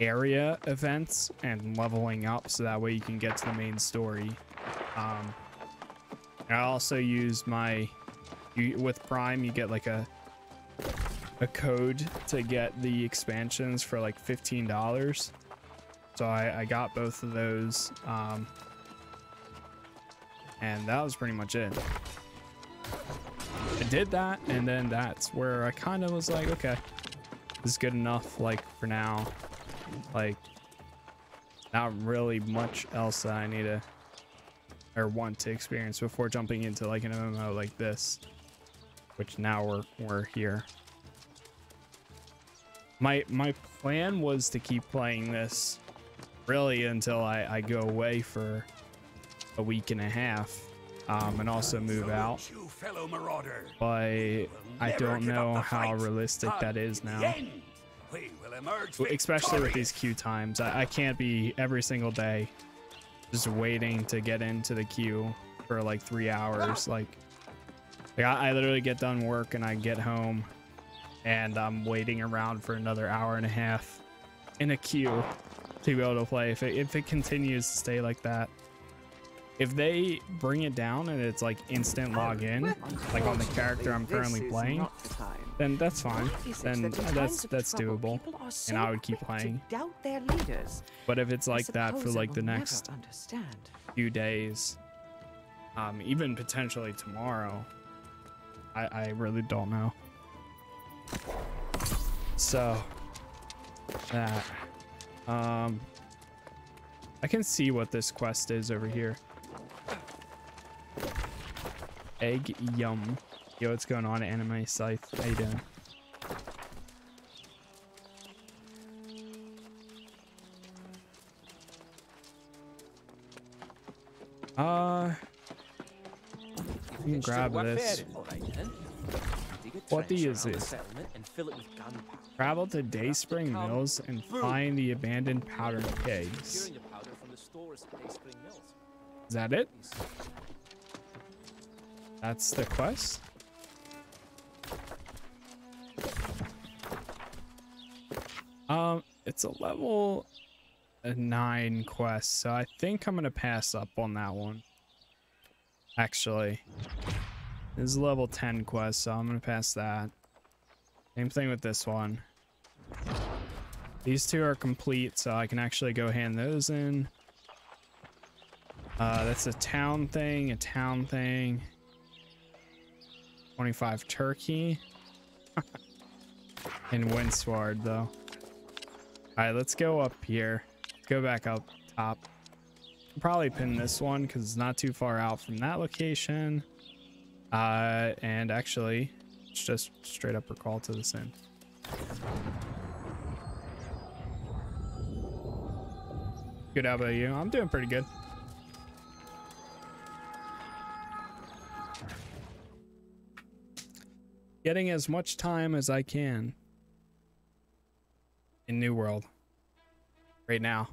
area events and leveling up so that way you can get to the main story. Um, I also use my you, with Prime you get like a a code to get the expansions for like fifteen dollars. So I, I got both of those, um, and that was pretty much it. I did that, and then that's where I kind of was like, okay, this is good enough, like for now. Like, not really much else that I need to or want to experience before jumping into like an MMO like this, which now we're we're here. My my plan was to keep playing this really until I, I go away for a week and a half, um, and also move out. But I don't know how realistic that is now. the end. We will emerge especially with these queue times I, I can't be every single day just waiting to get into the queue for like three hours like, like I, I literally get done work and i get home and i'm waiting around for another hour and a half in a queue to be able to play if it, if it continues to stay like that if they bring it down and it's like instant login like on the character i'm currently playing then that's fine then that's that's doable and I would keep playing. Doubt their leaders. But if it's like that for like the next few days, um, even potentially tomorrow, I, I really don't know. So that, um, I can see what this quest is over here. Egg yum. Yo, what's going on, Anime Scythe? How you doing? Uh, you can grab this. What the is this? Travel to Dayspring Mills and find the abandoned powder kegs. Is that it? That's the quest? Um, it's a level nine quest, so I think I'm gonna pass up on that one. Actually, this is level 10 quest, so I'm gonna pass that. Same thing with this one. These two are complete, so I can actually go hand those in. Uh, that's a town thing, a town thing. 25 turkey. *laughs* and Windsward, though. Alright, let's go up here. Go back up top. Probably pin this one because it's not too far out from that location. Uh, and actually, it's just straight up recall to the end. Good, how about you? I'm doing pretty good. Getting as much time as I can in New World right now.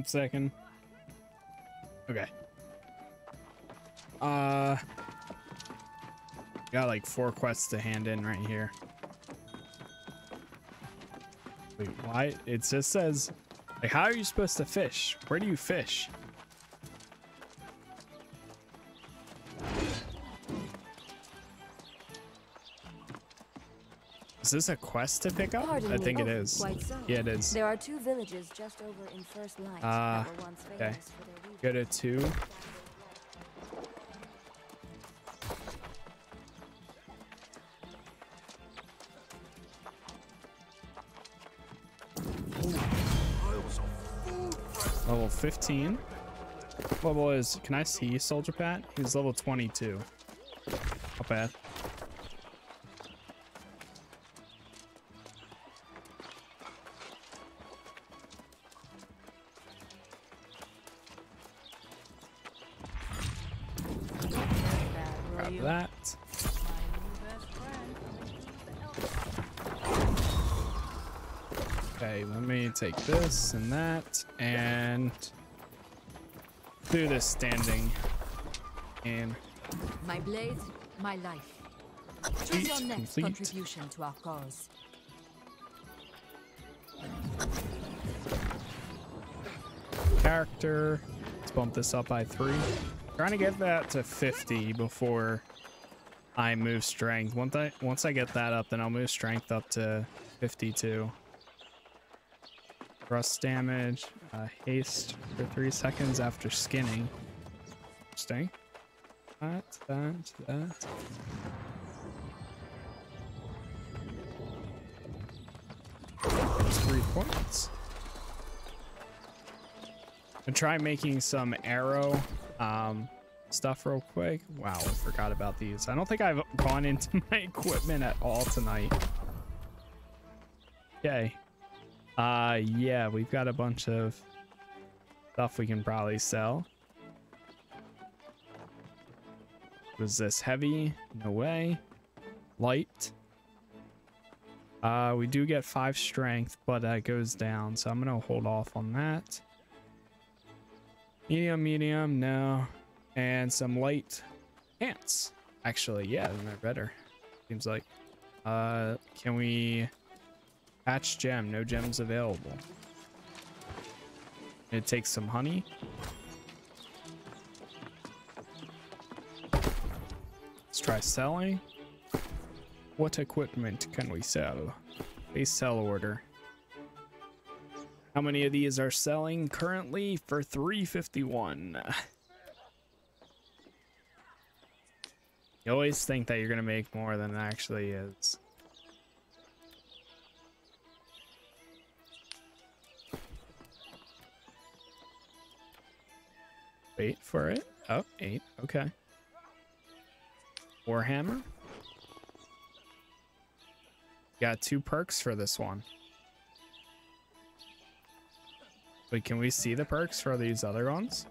One second. Okay. Uh, got like four quests to hand in right here. Wait, why? It just says, like, how are you supposed to fish? Where do you fish? Is this a quest to pick up? Pardon I me. think it Oh, is. Quite so. Yeah, it is. There are two villages just over in First Light Ah, once okay. famous for their weaving. Go to two. Level 15. Level is, can I see Soldier Pat? He's level 22. Not bad. This and that and do this standing. And My blade, my life. Choose your next complete. contribution to our cause. character. Let's bump this up by three. Trying to get that to 50 before I move strength. Once I once I get that up, then I'll move strength up to 52. Rust damage, uh, haste for three seconds after skinning. Interesting. That, that, that. Three points. And try making some arrow um, stuff real quick. Wow, I forgot about these. I don't think I've gone *laughs* into my equipment at all tonight. Okay. Uh, yeah, we've got a bunch of stuff we can probably sell. Was this heavy? No way. Light. Uh, we do get five strength, but that goes down, so I'm gonna hold off on that. Medium, medium, no. And some light pants. Actually, yeah, they're better. Seems like. Uh, can we patch gem? No gems available. It takes some honey. Let's try selling. What equipment can we sell? A sell order. How many of these are selling currently for 351? You always think that you're gonna make more than it actually is. Wait for it. Oh, eight. Okay. Warhammer. Got two perks for this one. Wait, can we see the perks for these other ones?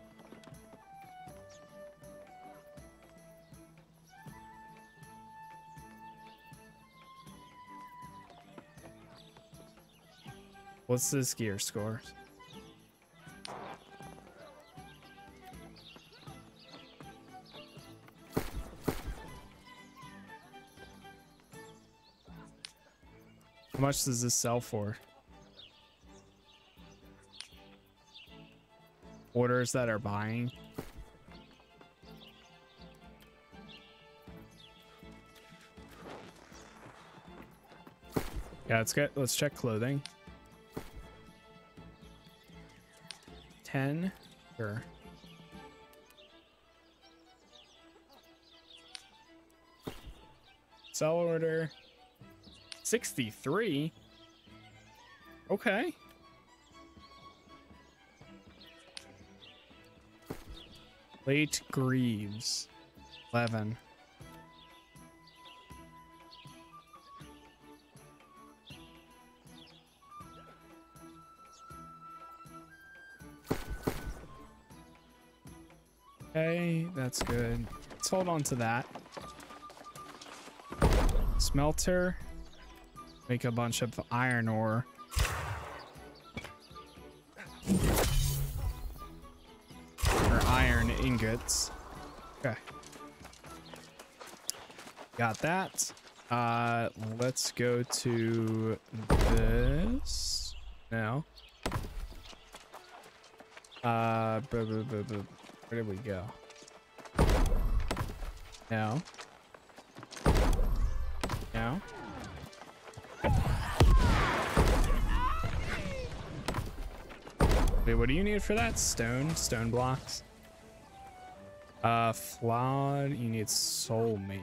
What's this gear score? Much does this sell for? Orders that are buying. Yeah, let's get let's check clothing. 10 sure sell order 63 okay late greaves 11 Okay, that's good. Let's hold on to that. Smelter. Make a bunch of iron ore. Or iron ingots. Okay. Got that. Uh, let's go to this now. Uh, blah, blah, blah, where did we go? Now. Now. Wait, what do you need for that? Stone? Stone blocks? Uh, flawed. You need soul mate.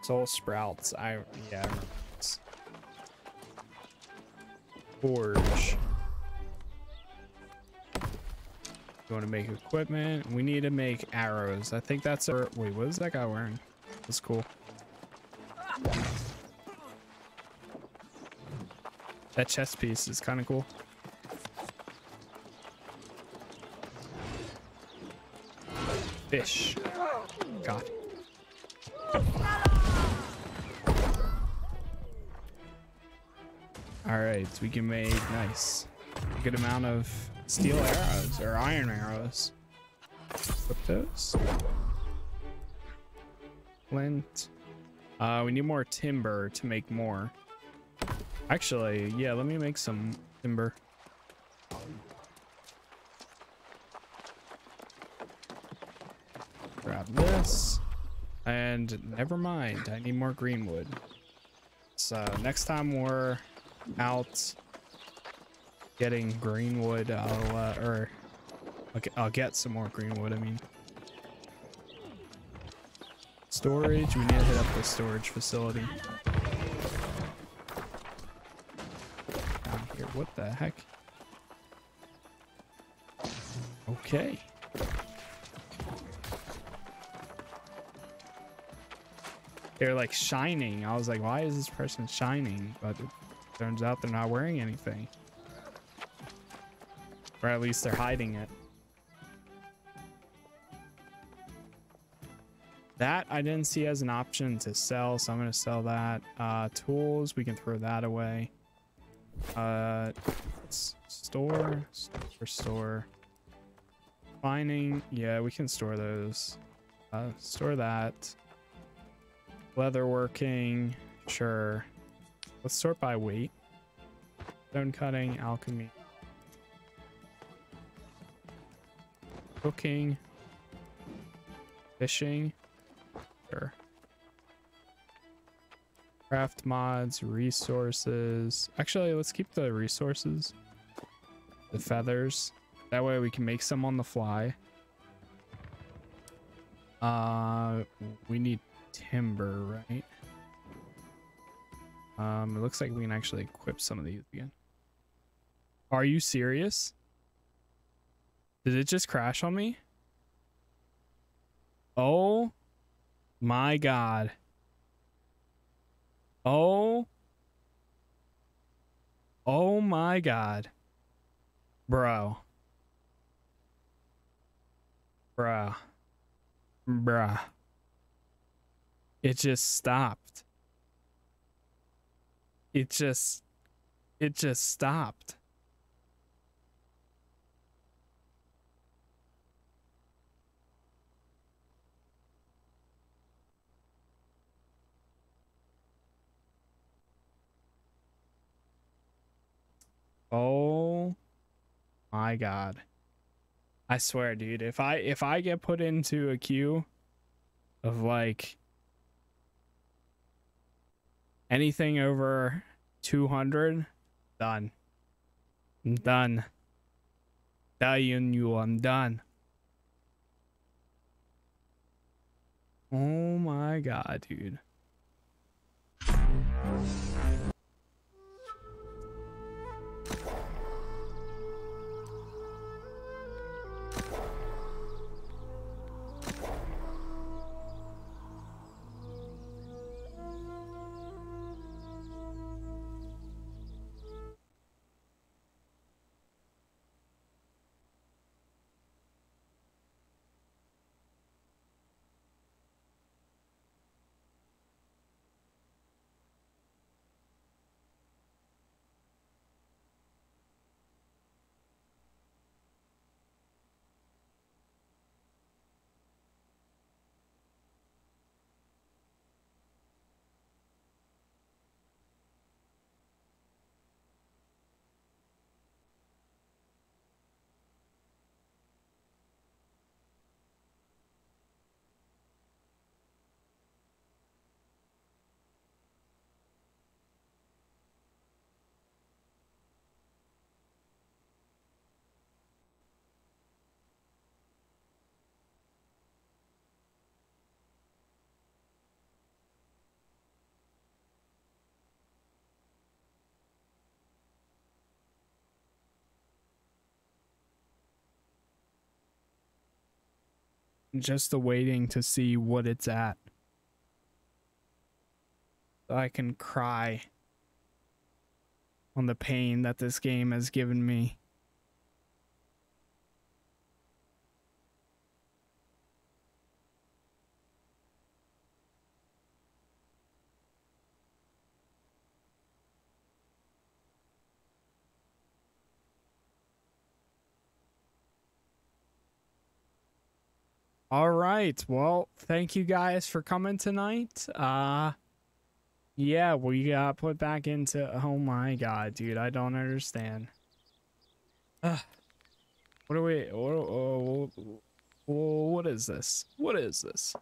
Soul sprouts. I yeah. Forge. You want to make equipment? We need to make arrows. I think that's our. Wait, what is that guy wearing? That's cool. That chest piece is kind of cool. Fish. God. All right, so we can make nice, a good amount of steel arrows or iron arrows. Flip those. Flint. Uh, we need more timber to make more. Actually, yeah, let me make some timber. Grab this. And never mind, I need more greenwood. So next time we're out getting greenwood, I'll, uh, or get, I'll get some more greenwood, I mean. Storage, we need to hit up the storage facility. What the heck? Okay. They're like shining. I was like, why is this person shining? But it turns out they're not wearing anything. Or at least they're hiding it. That I didn't see as an option to sell, so I'm going to sell that. Uh, tools, we can throw that away. Uh, store, store, store. Mining, yeah, we can store those. Uh, store that. Leatherworking, sure. Let's sort by weight. Stone cutting, alchemy. Cooking. Fishing. Sure. Craft mods, resources. Actually, let's keep the resources. The feathers. That way we can make some on the fly. Uh, we need timber, right? Um, it looks like we can actually equip some of these again. Are you serious? Did it just crash on me? Oh my god. Oh. Oh my god. Bro. Bruh. Bruh. It just stopped. It just it just stopped. Oh my god. I swear, dude, if I if I get put into a queue of like anything over 200, done. I'm done. Telling you, I'm done. Oh my god, dude. Just the waiting to see what it's at. So I can cry on the pain that this game has given me. All right. Well, thank you guys for coming tonight. Uh yeah, we got put back into oh my god, dude, I don't understand. Uh, what are we what, what, what is this? What is this?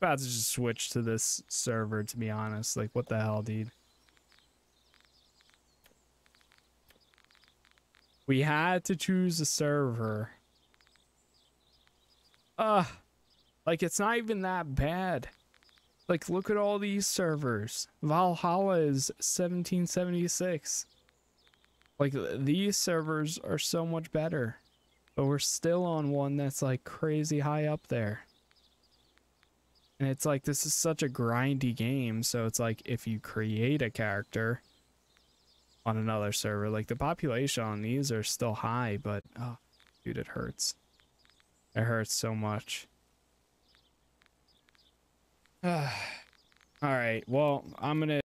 About to just switch to this server to be honest. Like what the hell, dude? We had to choose a server. Uh, like it's not even that bad. Like look at all these servers. Valhalla is 1776. Like these servers are so much better. But we're still on one that's like crazy high up there. And it's like this is such a grindy game, so it's like if you create a character on another server, like the population on these are still high, but oh dude it hurts. It hurts so much. *sighs* All right. Well, I'm going to